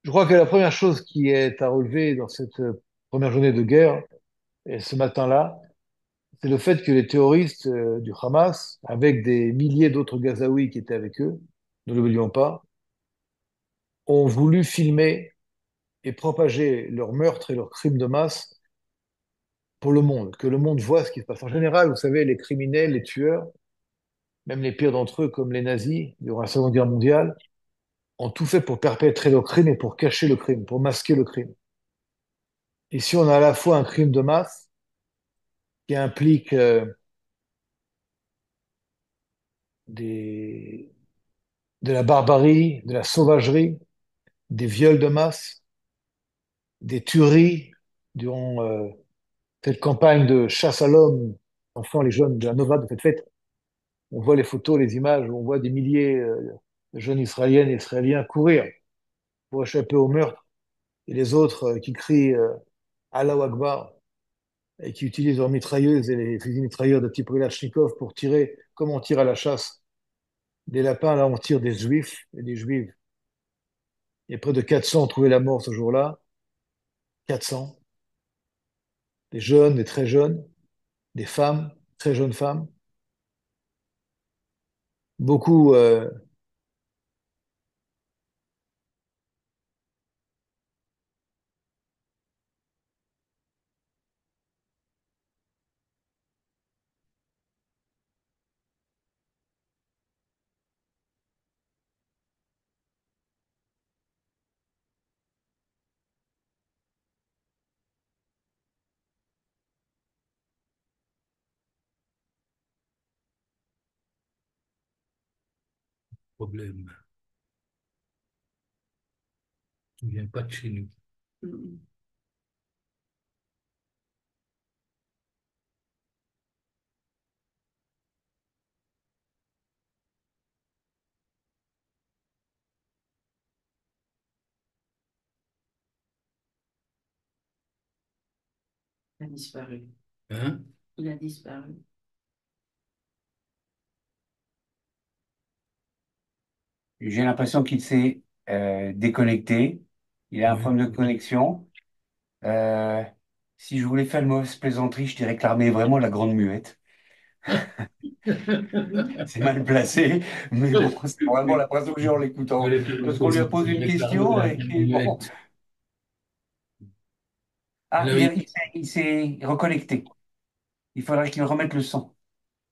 Je crois que la première chose qui est à relever dans cette première journée de guerre, et ce matin-là, c'est le fait que les terroristes euh, du Hamas, avec des milliers d'autres Gazaouis qui étaient avec eux, ne l'oublions pas, ont voulu filmer et propager leurs meurtres et leurs crimes de masse pour le monde, que le monde voit ce qui se passe. En général, vous savez, les criminels, les tueurs, même les pires d'entre eux, comme les nazis durant la Seconde Guerre mondiale, ont tout fait pour perpétrer le crime et pour cacher le crime, pour masquer le crime. Ici, on a à la fois un crime de masse implique euh, de la barbarie, de la sauvagerie, des viols de masse, des tueries durant euh, cette campagne de chasse à l'homme, enfants, les jeunes de la Nova de cette fête. On voit les photos, les images, on voit des milliers euh, de jeunes israéliennes et israéliens courir pour échapper au meurtre, et les autres qui crient Allahu Akbar et qui utilisent leurs mitrailleuses et les fusils mitrailleurs de type Relachnikov pour tirer, comme on tire à la chasse? Des lapins, là on tire des juifs et des juives. Et près de 400 ont trouvé la mort ce jour-là. 400. Des jeunes, des très jeunes, des femmes, très jeunes femmes. Beaucoup euh, Problème. Tu viens pas de chez nous. Mm. Il a disparu. Hein? Il a disparu. J'ai l'impression qu'il s'est euh, déconnecté. Il a un problème de connexion. Euh, si je voulais faire une mauvaise plaisanterie, je dirais que l'armée est vraiment la grande muette. (laughs) C'est mal placé, mais bon, c'est vraiment l'impression que j'ai en l'écoutant. Parce qu'on lui a posé une question et bon. Ah, il, s'est- il s'est reconnecté. Il faudrait qu'il remette le son.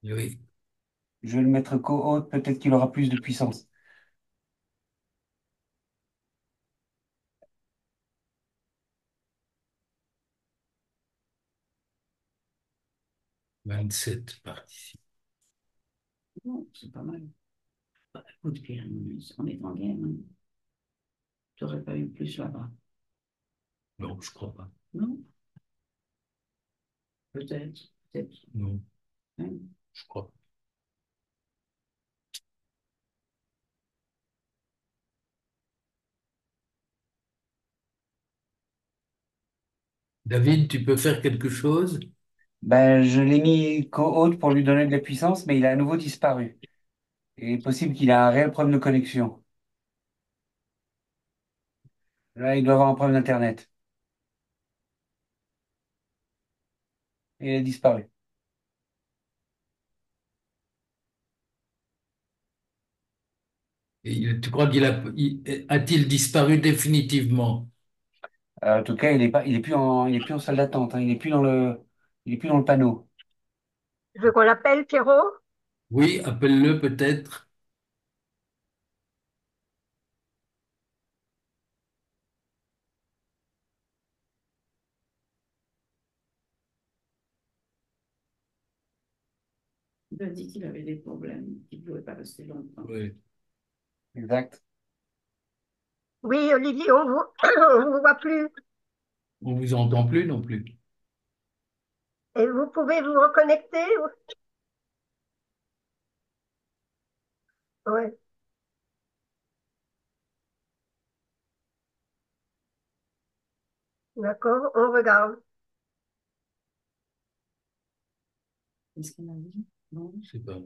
Oui. Je vais le mettre co-haute, peut-être qu'il aura plus de puissance. 27 participants. Non, c'est pas mal. Bah, écoute, Pierre, on est en guerre. hein. Tu n'aurais pas eu plus là-bas. Non, je crois pas. Non? Peut-être, peut-être. Non, hein? je crois pas. David, tu peux faire quelque chose? Ben, je l'ai mis co-haute pour lui donner de la puissance, mais il a à nouveau disparu. Il est possible qu'il ait un réel problème de connexion. Là, il doit avoir un problème d'Internet. Et il a disparu. Et il- tu crois qu'il a, il- a-t-il disparu définitivement? Euh, en tout cas, il est pas, il est plus en, il est plus en salle d'attente, hein. Il est plus dans le, il est plus dans le panneau. Tu veux qu'on l'appelle, Pierrot? Oui, appelle-le peut-être. Il a dit qu'il avait des problèmes, qu'il ne pouvait pas rester longtemps. Oui. Exact. Oui, Olivier, on vous, (clears throat) on vous voit plus. On vous entend plus non plus. Et vous pouvez vous reconnecter? Ouais. D'accord, on regarde. Qu'est-ce qu'il a dit? Non? Je sais pas.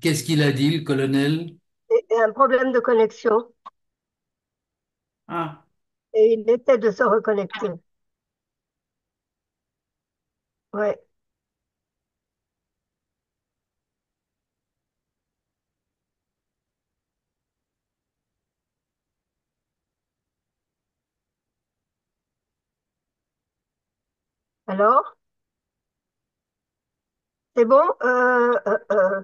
Qu'est-ce qu'il a dit, le colonel? Un problème de connexion. Ah, et il était de se reconnecter. Ouais. Alors, c'est bon? Euh, euh, euh.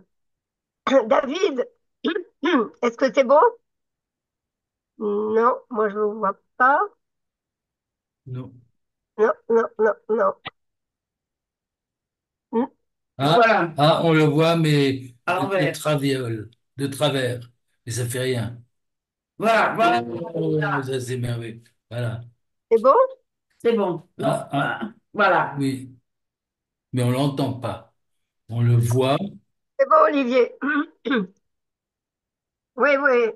(clears throat) David, (clears throat) est-ce que c'est bon? Non, moi je ne vois pas. Non. Non, non, non, non. Hmm? Ah, Voilà. ah, on le voit, mais À de l'envers. travers, de travers. Mais ça fait rien. Voilà, voilà. Oh, ça c'est merveilleux. Voilà. C'est bon? C'est bon. Non, Ah, ah, voilà. oui. Mais on l'entend pas. On le voit. C'est bon, Olivier. (clears throat) Oui, oui.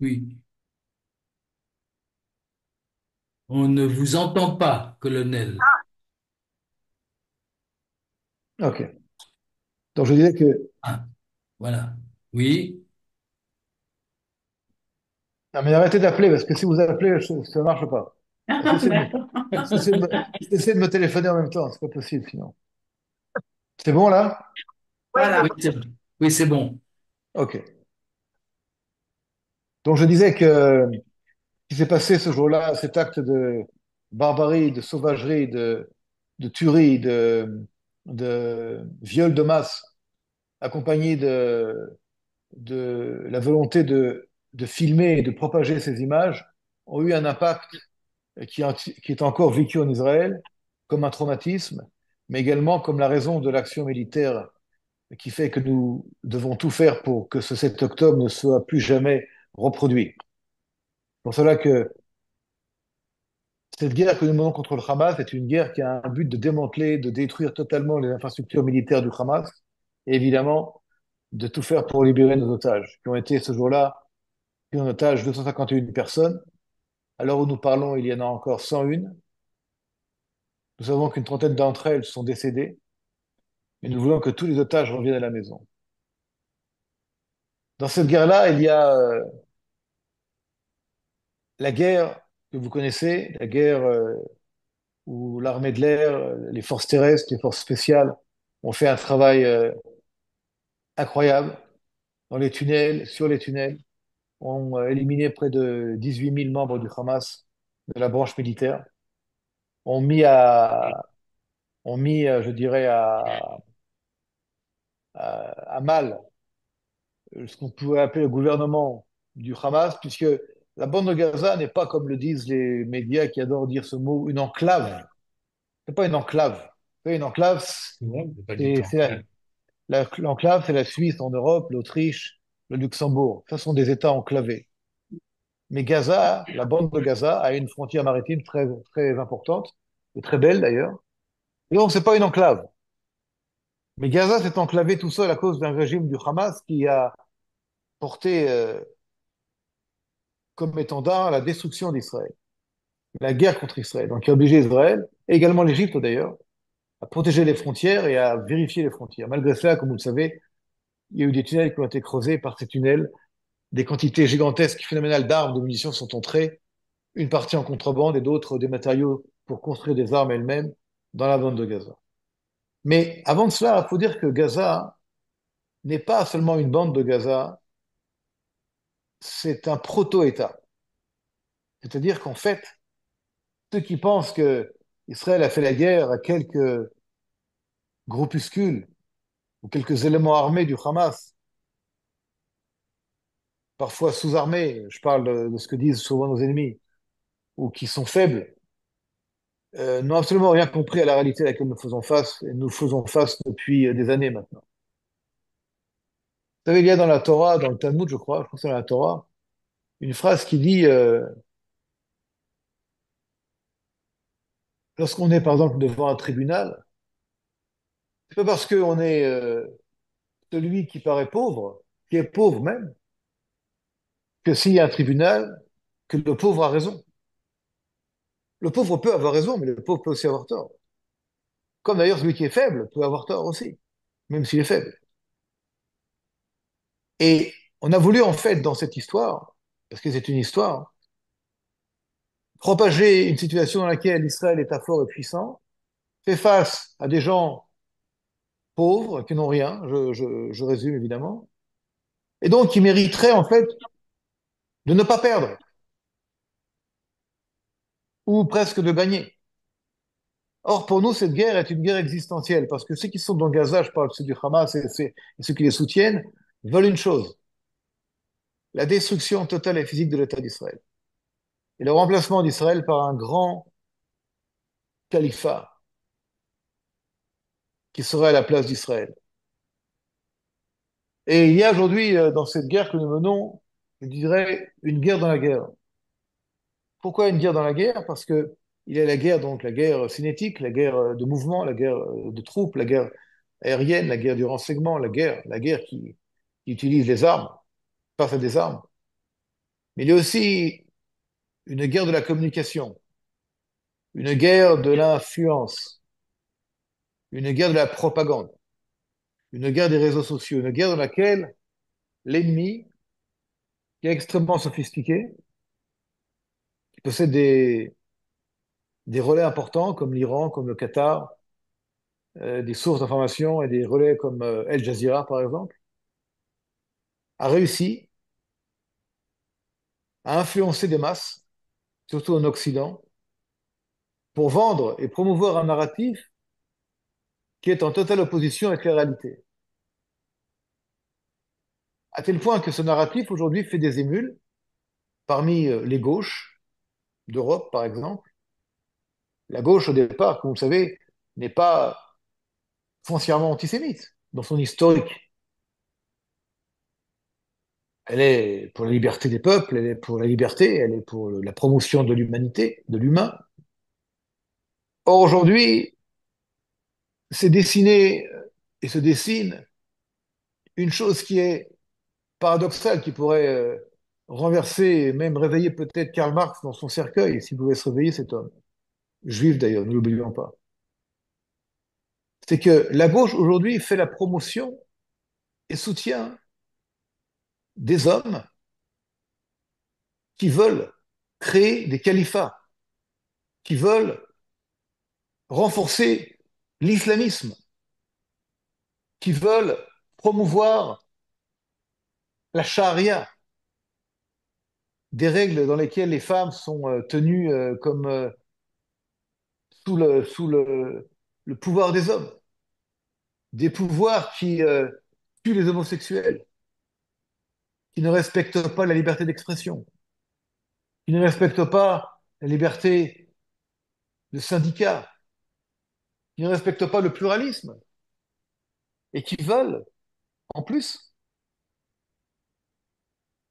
Oui. On ne vous entend pas, colonel. Ok. Donc je disais que Ah, voilà. Oui. non mais arrêtez d'appeler parce que si vous appelez, ça ne marche pas. Cessez de de de me téléphoner en même temps, c'est pas possible sinon. C'est bon là? Voilà. Oui, c'est oui, c'est bon. Ok. Donc je disais que qui s'est passé ce jour-là, cet acte de barbarie, de sauvagerie, de, de tuerie, de, de viol de masse, accompagné de, de la volonté de, de filmer et de propager ces images, ont eu un impact qui, qui est encore vécu en Israël comme un traumatisme, mais également comme la raison de l'action militaire qui fait que nous devons tout faire pour que ce 7 octobre ne soit plus jamais reproduit. Pour cela que cette guerre que nous menons contre le Hamas est une guerre qui a un but de démanteler, de détruire totalement les infrastructures militaires du Hamas et évidemment de tout faire pour libérer nos otages, qui ont été ce jour-là pris en otage 251 personnes. À l'heure où nous parlons, il y en a encore 101. Nous savons qu'une trentaine d'entre elles sont décédées, et nous voulons que tous les otages reviennent à la maison. Dans cette guerre-là, il y a euh, la guerre que vous connaissez, la guerre euh, où l'armée de l'air, les forces terrestres, les forces spéciales ont fait un travail euh, incroyable. Dans les tunnels, sur les tunnels, ont euh, éliminé près de 18 000 membres du Hamas, de la branche militaire, ont mis à, ont mis, euh, je dirais, à, à, à mal ce qu'on pouvait appeler le gouvernement du Hamas, puisque la bande de Gaza n'est pas, comme le disent les médias qui adorent dire ce mot, une enclave. C'est pas une enclave. Une enclave, c'est l'enclave, c'est la Suisse en Europe, l'Autriche, le Luxembourg. Ce sont des États enclavés. Mais Gaza, la bande de Gaza, a une frontière maritime très, très importante, et très belle d'ailleurs. Et donc, c'est pas une enclave. Mais Gaza s'est enclavé tout seul à cause d'un régime du Hamas qui a porté euh, comme étendard la destruction d'Israël, la guerre contre Israël. Donc, qui a obligé Israël, et également l'Égypte d'ailleurs, à protéger les frontières et à vérifier les frontières. Malgré cela, comme vous le savez, il y a eu des tunnels qui ont été creusés. Par ces tunnels, des quantités gigantesques, phénoménales d'armes, de munitions sont entrées, une partie en contrebande et d'autres des matériaux pour construire des armes elles-mêmes dans la bande de Gaza. Mais avant de cela, il faut dire que Gaza n'est pas seulement une bande de Gaza, c'est un proto-État. C'est-à-dire qu'en fait, ceux qui pensent que Israël a fait la guerre à quelques groupuscules ou quelques éléments armés du Hamas, parfois sous-armés, je parle de, ce que disent souvent nos ennemis, ou qui sont faibles, euh, n'ont absolument rien compris à la réalité à laquelle nous faisons face, et nous faisons face depuis euh, des années maintenant. Vous savez, il y a dans la Torah, dans le Talmud, je crois, je crois que c'est dans la Torah, une phrase qui dit, euh, lorsqu'on est par exemple devant un tribunal, c'est pas parce qu'on est euh, celui qui paraît pauvre, qui est pauvre même, que s'il y a un tribunal, que le pauvre a raison. Le pauvre peut avoir raison, mais le pauvre peut aussi avoir tort. Comme d'ailleurs celui qui est faible peut avoir tort aussi, même s'il est faible. Et on a voulu en fait dans cette histoire, parce que c'est une histoire, propager une situation dans laquelle Israël, État fort et puissant, fait face à des gens pauvres qui n'ont rien, je, résume évidemment, et donc qui mériteraient en fait de ne pas perdre, ou presque de gagner. Or, pour nous, cette guerre est une guerre existentielle, parce que ceux qui sont dans Gaza, je parle ceux du Hamas et ceux qui les soutiennent, veulent une chose, la destruction totale et physique de l'État d'Israël. Et le remplacement d'Israël par un grand califat qui serait à la place d'Israël. Et il y a aujourd'hui, euh, dans cette guerre que nous menons, je dirais, une guerre dans la guerre. Pourquoi une guerre dans la guerre? Parce que il y a la guerre, donc la guerre cinétique, la guerre de mouvement, la guerre de troupes, la guerre aérienne, la guerre du renseignement, la guerre, la guerre qui, qui utilise les armes face à des armes. Mais il y a aussi une guerre de la communication, une guerre de l'influence, une guerre de la propagande, une guerre des réseaux sociaux, une guerre dans laquelle l'ennemi, qui est extrêmement sophistiqué, qui possède des, relais importants comme l'Iran, comme le Qatar, euh, des sources d'information et des relais comme euh, El Jazeera, par exemple, a réussi à influencer des masses, surtout en Occident, pour vendre et promouvoir un narratif qui est en totale opposition avec la réalité. À tel point que ce narratif aujourd'hui fait des émules parmi euh, les gauches d'Europe, par exemple. La gauche, au départ, comme vous le savez, n'est pas foncièrement antisémite dans son historique. Elle est pour la liberté des peuples, elle est pour la liberté, elle est pour la promotion de l'humanité, de l'humain. Or, aujourd'hui, c'est dessiné et se dessine une chose qui est paradoxale, qui pourrait euh, renverser et même réveiller peut-être Karl Marx dans son cercueil, s'il pouvait se réveiller cet homme. Juif d'ailleurs, ne l'oublions pas. C'est que la gauche aujourd'hui fait la promotion et soutient des hommes qui veulent créer des califats, qui veulent renforcer l'islamisme, qui veulent promouvoir la charia, des règles dans lesquelles les femmes sont euh, tenues euh, comme euh, sous le, pouvoir des hommes, des pouvoirs qui tuent les homosexuels, qui ne respectent pas la liberté d'expression, qui ne respectent pas la liberté de syndicat, qui ne respectent pas le pluralisme, et qui veulent, en plus,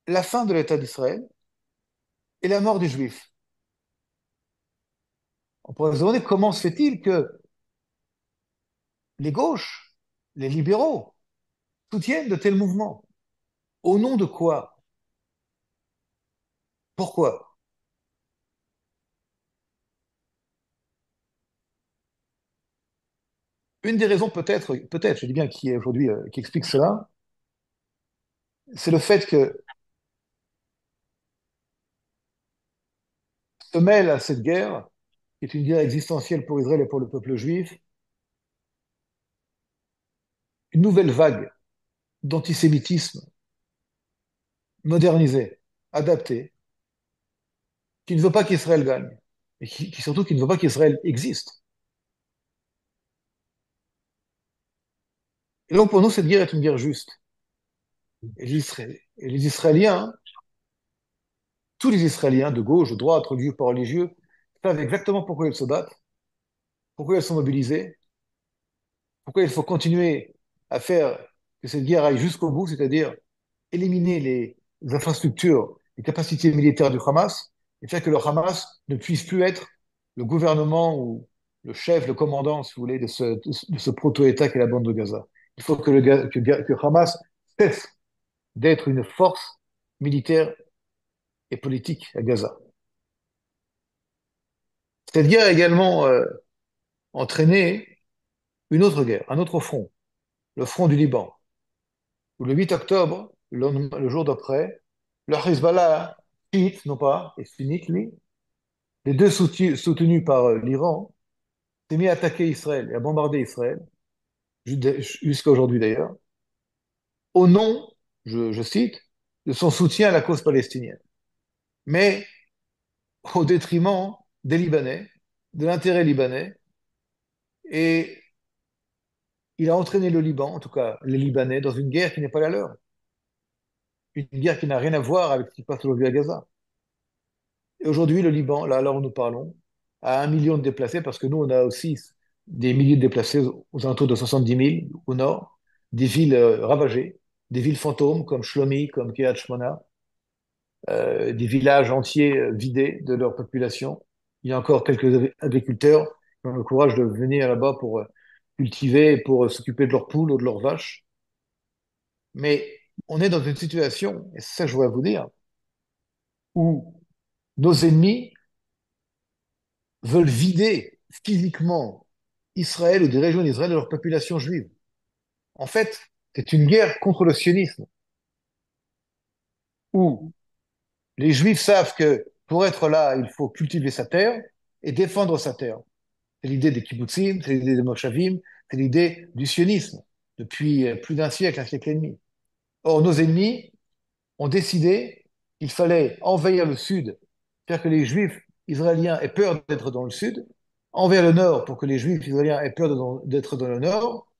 la fin de l'État d'Israël et la mort des Juifs. On pourrait se demander comment se fait-il que les gauches, les libéraux, soutiennent de tels mouvements. Au nom de quoi? Pourquoi? Une des raisons peut-être, peut-être, je dis bien qui euh, qui explique cela, c'est le fait que se mêle à cette guerre, qui est une guerre existentielle pour Israël et pour le peuple juif, une nouvelle vague d'antisémitisme modernisé, adapté, qui ne veut pas qu'Israël gagne, et qui, surtout qui ne veut pas qu'Israël existe. Et donc pour nous, cette guerre est une guerre juste. Et et les Israéliens tous les Israéliens, de gauche, de droite, religieux, pas religieux, savent exactement pourquoi ils se battent, pourquoi ils sont mobilisés, pourquoi il faut continuer à faire que cette guerre aille jusqu'au bout, c'est-à-dire éliminer les infrastructures, les capacités militaires du Hamas, et faire que le Hamas ne puisse plus être le gouvernement ou le chef, le commandant, si vous voulez, de ce, proto-État qu'est la bande de Gaza. Il faut que, le, Hamas cesse d'être une force militaire et politique à Gaza. Cette guerre a également euh, entraîné une autre guerre, un autre front, le front du Liban, où le 8 octobre, le, jour d'après, le Hezbollah, chiite, non pas, et sunnite, lui, les deux soutenus, par euh, l'Iran, s'est mis à attaquer Israël et à bombarder Israël, jusqu'à aujourd'hui d'ailleurs, au nom, je cite, de son soutien à la cause palestinienne mais au détriment des Libanais, de l'intérêt libanais, Et il a entraîné le Liban, en tout cas les Libanais, dans une guerre qui n'est pas la leur. Une guerre qui n'a rien à voir avec ce qui passe aujourd'hui à Gaza. Et aujourd'hui, le Liban, là, où nous parlons, a un million de déplacés, parce que nous, on a aussi des milliers de déplacés aux alentours de 70 000 au nord, des villes euh, ravagées, des villes fantômes comme Shlomi, comme Kiryat Shmona, euh, des villages entiers euh, vidés de leur population. Il y a encore quelques agriculteurs qui ont le courage de venir là-bas pour cultiver, pour s'occuper de leurs poules ou de leurs vaches. Mais on est dans une situation, et c'est ça que je voudrais vous dire, où nos ennemis veulent vider physiquement Israël ou des régions d'Israël de leur population juive. En fait, c'est une guerre contre le sionisme, où les Juifs savent que pour être là, il faut cultiver sa terre et défendre sa terre. C'est l'idée des kibbutzim, c'est l'idée des moshavim, c'est l'idée du sionisme depuis plus d'un siècle, un siècle et demi. Or, nos ennemis ont décidé qu'il fallait envahir le sud, faire que les Juifs israéliens aient peur d'être dans le sud, envers le nord pour que les Juifs israéliens aient peur d'être dans le nord,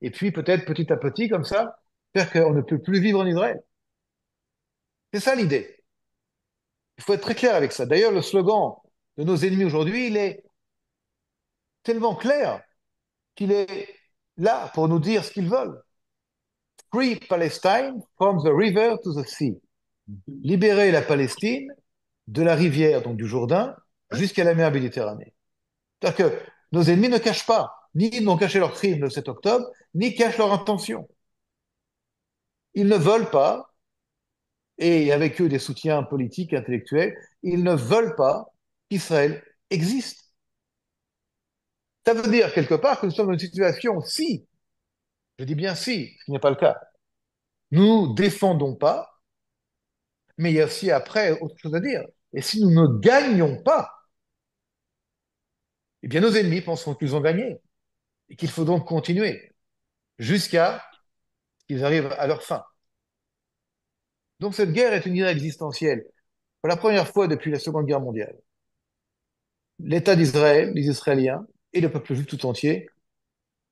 et puis peut-être petit à petit, comme ça, faire qu'on ne peut plus vivre en Israël. C'est ça l'idée. Il faut être très clair avec ça. D'ailleurs, le slogan de nos ennemis aujourd'hui, est tellement clair qu'il est là pour nous dire ce qu'ils veulent. Free Palestine from the river to the sea. Libérer la Palestine de la rivière, donc du Jourdain, jusqu'à la mer Méditerranée. C'est-à-dire que nos ennemis ne cachent pas, ni n'ont caché leur crime le 7 octobre, ni cachent leur intention. Ils ne veulent pas et avec eux des soutiens politiques, intellectuels, ils ne veulent pas qu'Israël existe. Ça veut dire quelque part que nous sommes dans une situation, si, je dis bien si, ce n'est pas le cas, nous défendons pas, mais il y a aussi après autre chose à dire. Et si nous ne gagnons pas, eh bien nos ennemis penseront qu'ils ont gagné et qu'il faut donc continuer jusqu'à ce qu'ils arrivent à leur fin. Donc cette guerre est une guerre existentielle. Pour la première fois depuis la Seconde Guerre mondiale, l'État d'Israël, les Israéliens et le peuple juif tout entier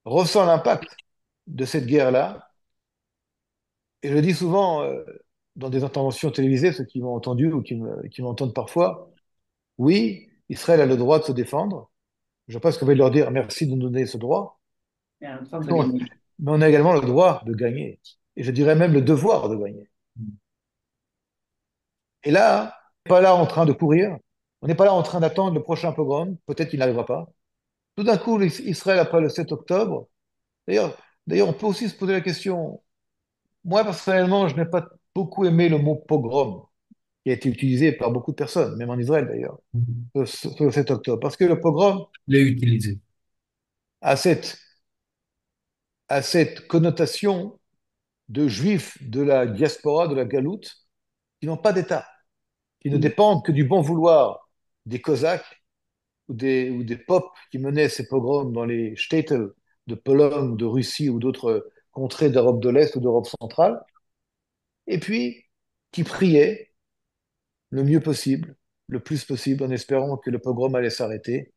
ressent l'impact de cette guerre-là. Et je le dis souvent euh, dans des interventions télévisées, ceux qui m'ont entendu ou qui m'entendent parfois, oui, Israël a le droit de se défendre. Je pense qu'on va leur dire merci de nous donner ce droit. Mais on a également le droit de gagner. Et je dirais même le devoir de gagner. Et là, on n'est pas là en train de courir, on n'est pas là en train d'attendre le prochain pogrom, peut-être qu'il n'arrivera pas. Tout d'un coup, Israël, après le 7 octobre, d'ailleurs, d'ailleurs, on peut aussi se poser la question, moi personnellement, je n'ai pas beaucoup aimé le mot pogrom, qui a été utilisé par beaucoup de personnes, même en Israël d'ailleurs, sur le 7 octobre, parce que le pogrom l'est utilisé. A cette, a cette connotation de juifs de la diaspora, de la galoute, qui n'ont pas d'État, qui ne mm. dépendent que du bon vouloir des Cosaques ou des, ou des popes qui menaient ces pogroms dans les shtetl de Pologne, de Russie ou d'autres contrées d'Europe de l'Est ou d'Europe centrale, et puis qui priaient le mieux possible, le plus possible, en espérant que le pogrom allait s'arrêter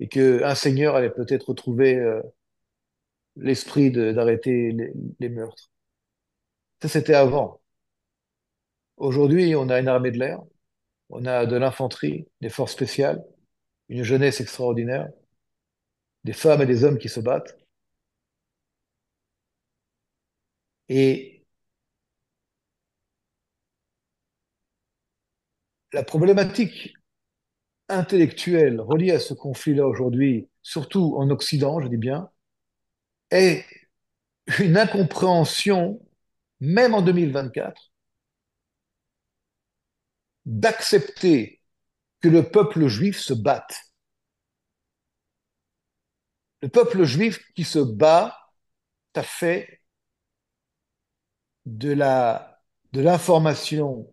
et qu'un seigneur allait peut-être retrouver euh, l'esprit d'arrêter les, les meurtres. Ça, c'était avant. Aujourd'hui, on a une armée de l'air, on a de l'infanterie, des forces spéciales, une jeunesse extraordinaire, des femmes et des hommes qui se battent. Et la problématique intellectuelle reliée à ce conflit-là aujourd'hui, surtout en Occident, je dis bien, est une incompréhension, même en 2024, d'accepter que le peuple juif se batte. Le peuple juif qui se bat, ça fait de la de l'information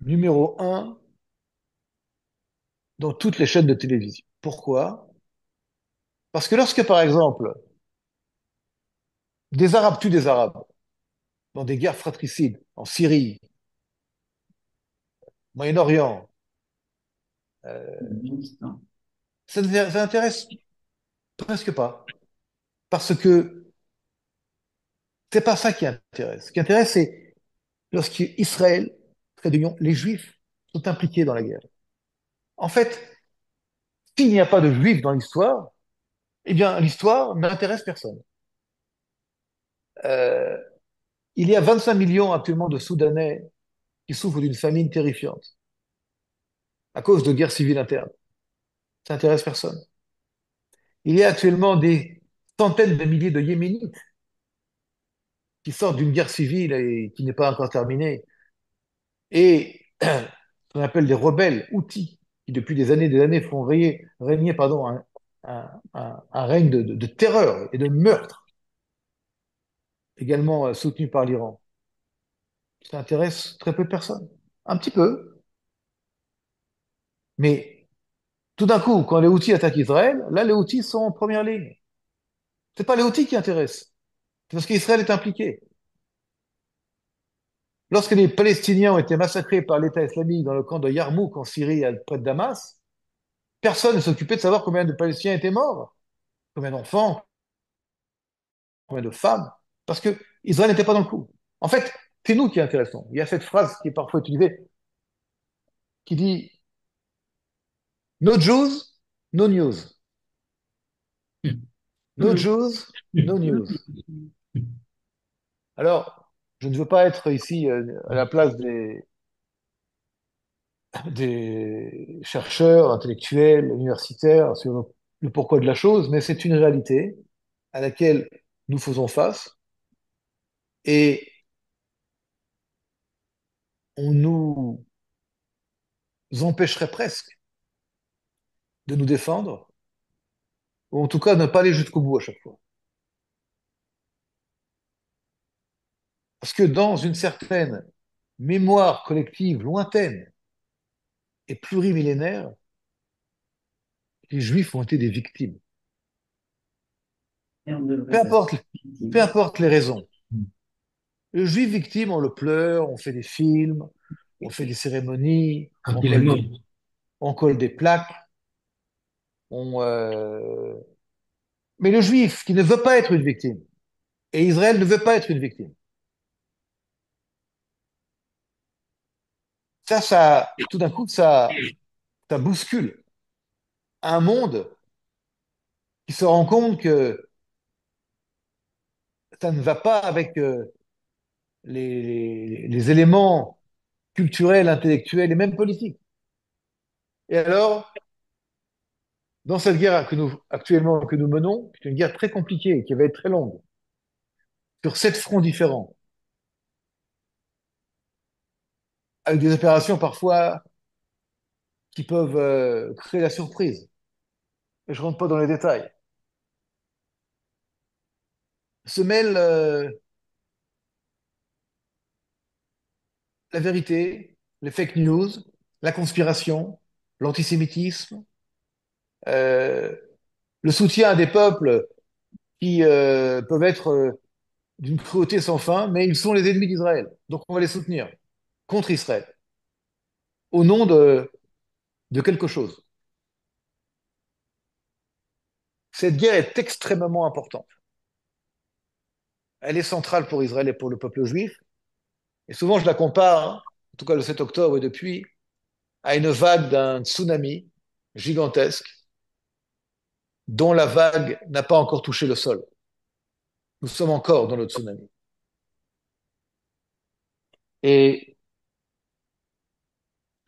numéro un dans toutes les chaînes de télévision. Pourquoi? Parce que lorsque, par exemple, des Arabes tuent des Arabes dans des guerres fratricides en Syrie, Moyen-Orient. Euh, ça, ça, intéresse Presque pas. Parce que c'est pas ça qui intéresse. Ce qui intéresse, c'est lorsqu'Israël, trait d'union, les Juifs sont impliqués dans la guerre. En fait, s'il n'y a pas de Juifs dans l'histoire, eh bien, l'histoire n'intéresse personne. Euh, il y a 25 millions actuellement de Soudanais qui souffrent d'une famine terrifiante à cause de guerres civiles internes. Ça n'intéresse personne. Il y a actuellement des centaines de milliers de Yéménites qui sortent d'une guerre civile et qui n'est pas encore terminée. Et (clears throat) ce qu'on appelle des rebelles, outils, qui depuis des années et des années font régner, pardon, un, règne de, de, terreur et de meurtre, également euh, soutenu par l'Iran. Ça intéresse très peu de personnes. Un petit peu. Mais tout d'un coup, quand les outils attaquent Israël, là, les outils sont en première ligne. C'est pas les outils qui intéressent. C'est parce qu'Israël est impliqué. Lorsque les Palestiniens ont été massacrés par l'État islamique dans le camp de Yarmouk en Syrie, près de Damas, personne ne s'occupait de savoir combien de Palestiniens étaient morts, combien d'enfants, combien de femmes, parce que Israël n'était pas dans le coup. En fait, c'est nous qui est intéressant. Il y a cette phrase qui est parfois utilisée, qui dit No Jews, no news. No Jews, no news. Alors, je ne veux pas être ici à la place des, des chercheurs, intellectuels, universitaires sur le pourquoi de la chose, mais c'est une réalité à laquelle nous faisons face et on nous empêcherait presque de nous défendre, ou en tout cas ne pas aller jusqu'au bout à chaque fois. Parce que dans une certaine mémoire collective lointaine et plurimillénaire, les Juifs ont été des victimes. Peu importe, peu importe les raisons. Le Juif victime, on le pleure, on fait des films, on fait des cérémonies, on colle des, on colle des plaques. On, euh... Mais le Juif qui ne veut pas être une victime, et Israël ne veut pas être une victime, ça, ça, tout d'un coup, ça, ça bouscule un monde qui se rend compte que ça ne va pas avec euh, les, les, éléments culturels, intellectuels et même politiques. Et alors, dans cette guerre que nous, actuellement que nous menons, c'est une guerre très compliquée et qui va être très longue, sur sept fronts différents, avec des opérations parfois qui peuvent euh, créer la surprise. Et je rentre pas dans les détails. Se mêle euh, la vérité, les fake news, la conspiration, l'antisémitisme, le soutien à des peuples qui euh, peuvent être euh, d'une cruauté sans fin, mais ils sont les ennemis d'Israël. Donc on va les soutenir contre Israël, au nom de, de quelque chose. Cette guerre est extrêmement importante. Elle est centrale pour Israël et pour le peuple juif. Et souvent, je la compare, hein, en tout cas le 7 octobre et depuis, à une vague d'un tsunami gigantesque dont la vague n'a pas encore touché le sol. Nous sommes encore dans le tsunami. Et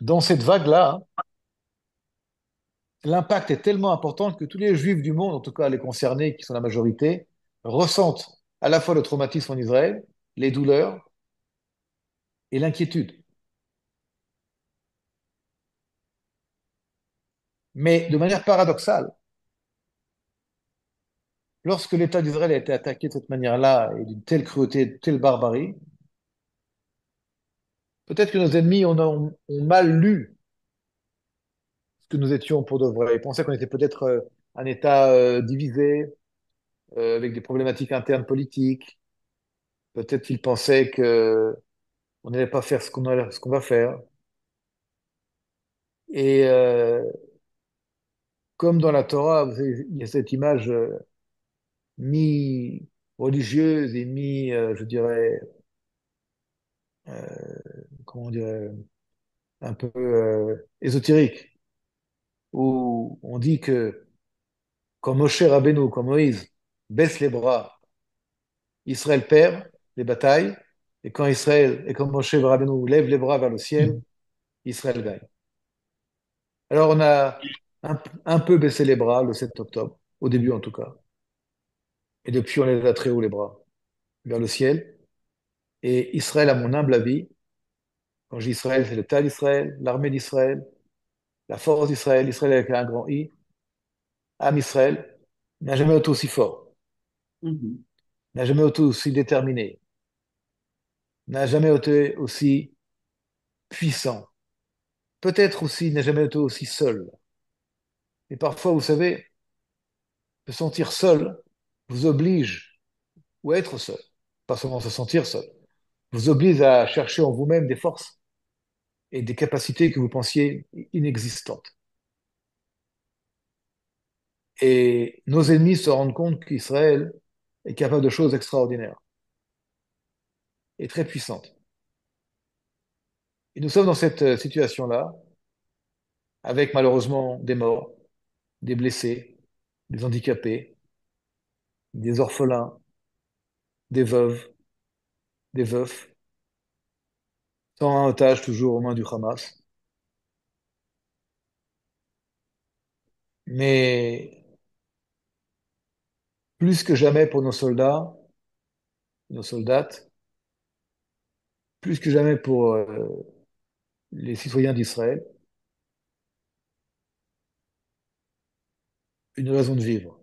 dans cette vague-là, l'impact est tellement important que tous les juifs du monde, en tout cas les concernés, qui sont la majorité, ressentent à la fois le traumatisme en Israël, les douleurs et l'inquiétude. Mais de manière paradoxale, lorsque l'État d'Israël a été attaqué de cette manière-là et d'une telle cruauté, de telle barbarie, peut-être que nos ennemis ont, mal lu ce que nous étions pour de vrai. Ils pensaient qu'on était peut-être euh, un État euh, divisé, euh, avec des problématiques internes politiques. Peut-être qu'ils pensaient que on n'allait pas faire ce qu'on va faire. Et comme dans la Torah, il y a cette image mi-religieuse et mi, euh, je dirais, euh, comment dirait, un peu euh, ésotérique, où on dit que quand Moshe Rabbeinu, quand Moïse baisse les bras, Israël perd les batailles, et quand Israël, et quand Moshe Rabbeinu lève les bras vers le ciel, Israël gagne. Alors on a un, un peu baissé les bras le 7 octobre, au début en tout cas. Et depuis, on les a très haut les bras, vers le ciel. Et Israël, à mon humble avis, quand je dis Israël, c'est l'État d'Israël, l'armée d'Israël, la force d'Israël, Israël avec un grand I, Am Israël, n'a jamais été aussi fort, Mhm. n'a jamais été aussi déterminé, n'a jamais été aussi puissant. Peut-être aussi n'a jamais été aussi seul. Et parfois, vous savez, se sentir seul vous oblige, ou être seul, pas seulement se sentir seul, vous oblige à chercher en vous-même des forces et des capacités que vous pensiez inexistantes. Et nos ennemis se rendent compte qu'Israël est capable de choses extraordinaires et très puissantes. Et nous sommes dans cette euh, situation-là, avec malheureusement des morts, des blessés, des handicapés, des orphelins, des veuves, des veufs, sans un otage toujours aux mains du Hamas. Mais plus que jamais pour nos soldats, nos soldates, plus que jamais pour euh, les citoyens d'Israël, une raison de vivre.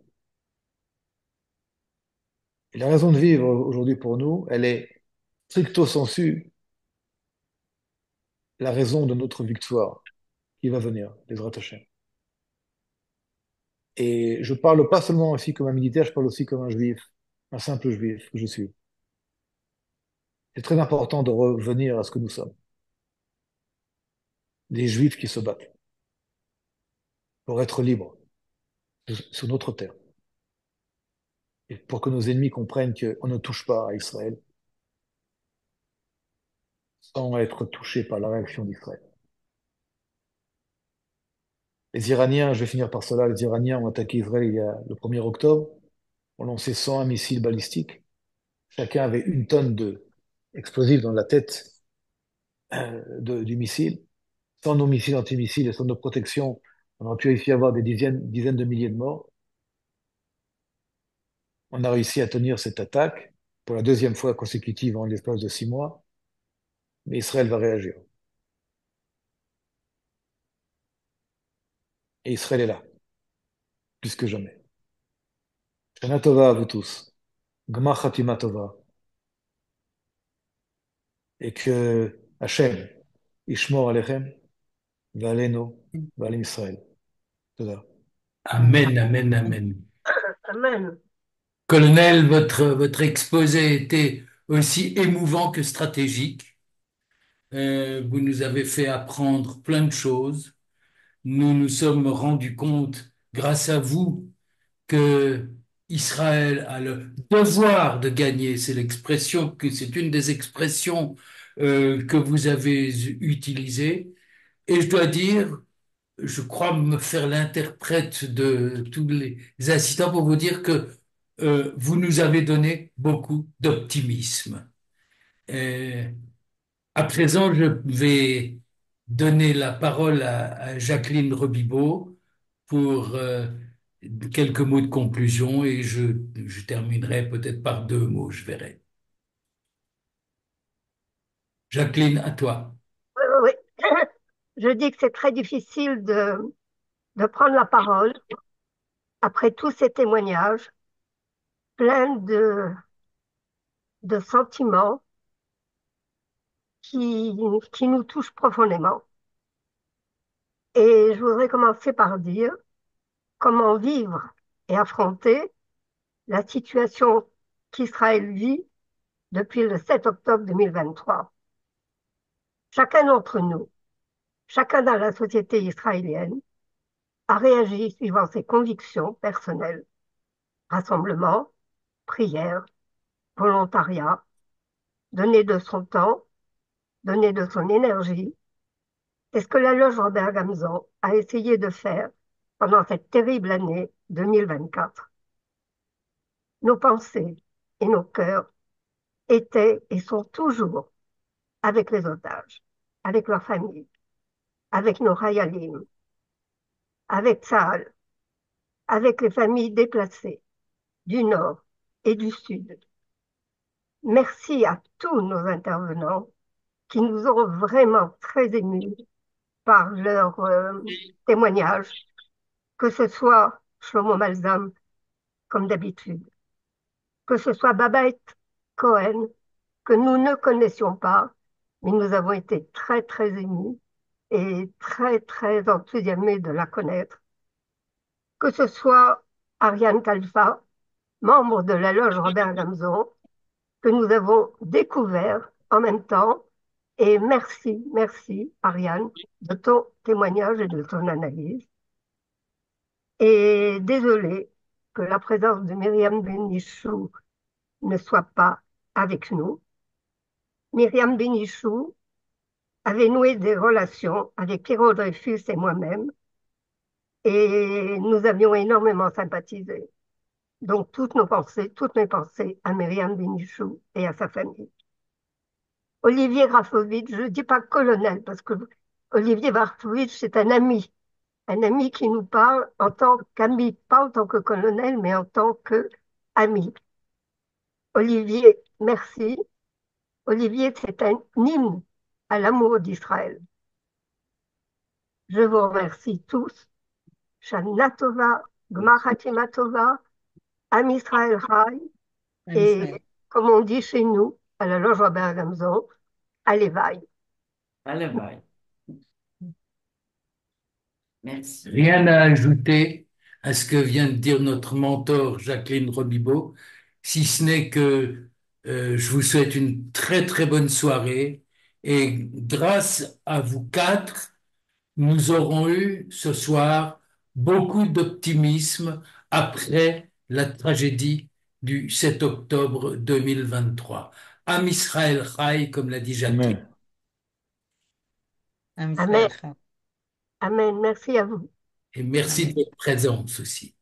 La raison de vivre aujourd'hui pour nous, elle est stricto sensu la raison de notre victoire qui va venir, les Hashem. Et je parle pas seulement aussi comme un militaire, je parle aussi comme un juif, un simple juif que je suis. C'est très important de revenir à ce que nous sommes. Des juifs qui se battent pour être libres sur notre terre. Pour que nos ennemis comprennent qu'on ne touche pas à Israël sans être touché par la réaction d'Israël. Les Iraniens, je vais finir par cela, les Iraniens ont attaqué Israël il y a le 1er octobre, ont lancé 101 missiles balistiques. Chacun avait une tonne de explosifs dans la tête euh, du missile. Sans nos missiles antimissiles et sans nos protections, on aurait pu ici avoir des dizaines, dizaines de milliers de morts. On a réussi à tenir cette attaque pour la deuxième fois consécutive en l'espace de six mois, mais Israël va réagir. Et Israël est là, plus que jamais. Shana Tova à vous tous. Gmar Khatima Tova. Et que Hachem, Ishmor Alechem, Valeno, Valim Israël. Amen, amen, amen. Amen. Colonel, votre, exposé était aussi émouvant que stratégique. Euh, vous nous avez fait apprendre plein de choses. Nous nous sommes rendus compte, grâce à vous, que Israël a le devoir de gagner. C'est l'expression c'est une des expressions euh, que vous avez utilisées. Et je dois dire, je crois me faire l'interprète de tous les assistants pour vous dire que euh, vous nous avez donné beaucoup d'optimisme. Euh, à présent, je vais donner la parole à, Jacqueline Robibaud pour euh, quelques mots de conclusion et je, terminerai peut-être par deux mots, je verrai. Jacqueline, à toi. Je dis que c'est très difficile de prendre la parole après tous ces témoignages pleins de, de sentiments qui, qui nous touchent profondément. Et je voudrais commencer par dire comment vivre et affronter la situation qu'Israël vit depuis le 7 octobre 2023. Chacun d'entre nous, chacun dans la société israélienne, a réagi suivant ses convictions personnelles. Rassemblement, prière, volontariat, donner de son temps, donner de son énergie. C'est ce que la loge Robert Gamzon a essayé de faire pendant cette terrible année 2024. Nos pensées et nos cœurs étaient et sont toujours avec les otages, avec leurs familles, avec nos Hayalim, avec Saal, avec les familles déplacées du Nord et du Sud. Merci à tous nos intervenants qui nous ont vraiment très émus par leurs euh, témoignages, que ce soit Shlomo Malzam, comme d'habitude, que ce soit Babette Cohen, que nous ne connaissions pas, mais nous avons été très, très émus et très, très enthousiasmés de la connaître. Que ce soit Ariane Kalfa, membre de la loge Robert Gamzon, que nous avons découvert en même temps. Et merci, merci, Ariane, de ton témoignage et de ton analyse. Et désolé que la présence de Myriam Benichou ne soit pas avec nous. Myriam Benichou avait noué des relations avec Pierrot Dreyfus et moi-même, et nous avions énormément sympathisé. Donc, toutes nos pensées, toutes mes pensées à Myriam Benichou et à sa famille. Olivier Grafovitch, je ne dis pas colonel, parce que Olivier Grafovitch, c'est un ami, un ami qui nous parle en tant qu'ami, pas en tant que colonel, mais en tant qu'ami. Olivier, merci. Olivier, c'est un hymne à l'amour d'Israël. Je vous remercie tous. Shana Tova, Am Israël Chai, et comme on dit chez nous, à la loge Robert Gamzon, à l'éveil. Allez, bye. Merci. Rien à ajouter à ce que vient de dire notre mentor Jacqueline Robibeau, si ce n'est que euh, je vous souhaite une très très bonne soirée et grâce à vous quatre, nous aurons eu ce soir beaucoup d'optimisme après la tragédie du 7 octobre 2023. Am Israël Chai, comme l'a dit Jacqueline. Amen. Am Amen. Merci à vous. Et merci de votre présence aussi.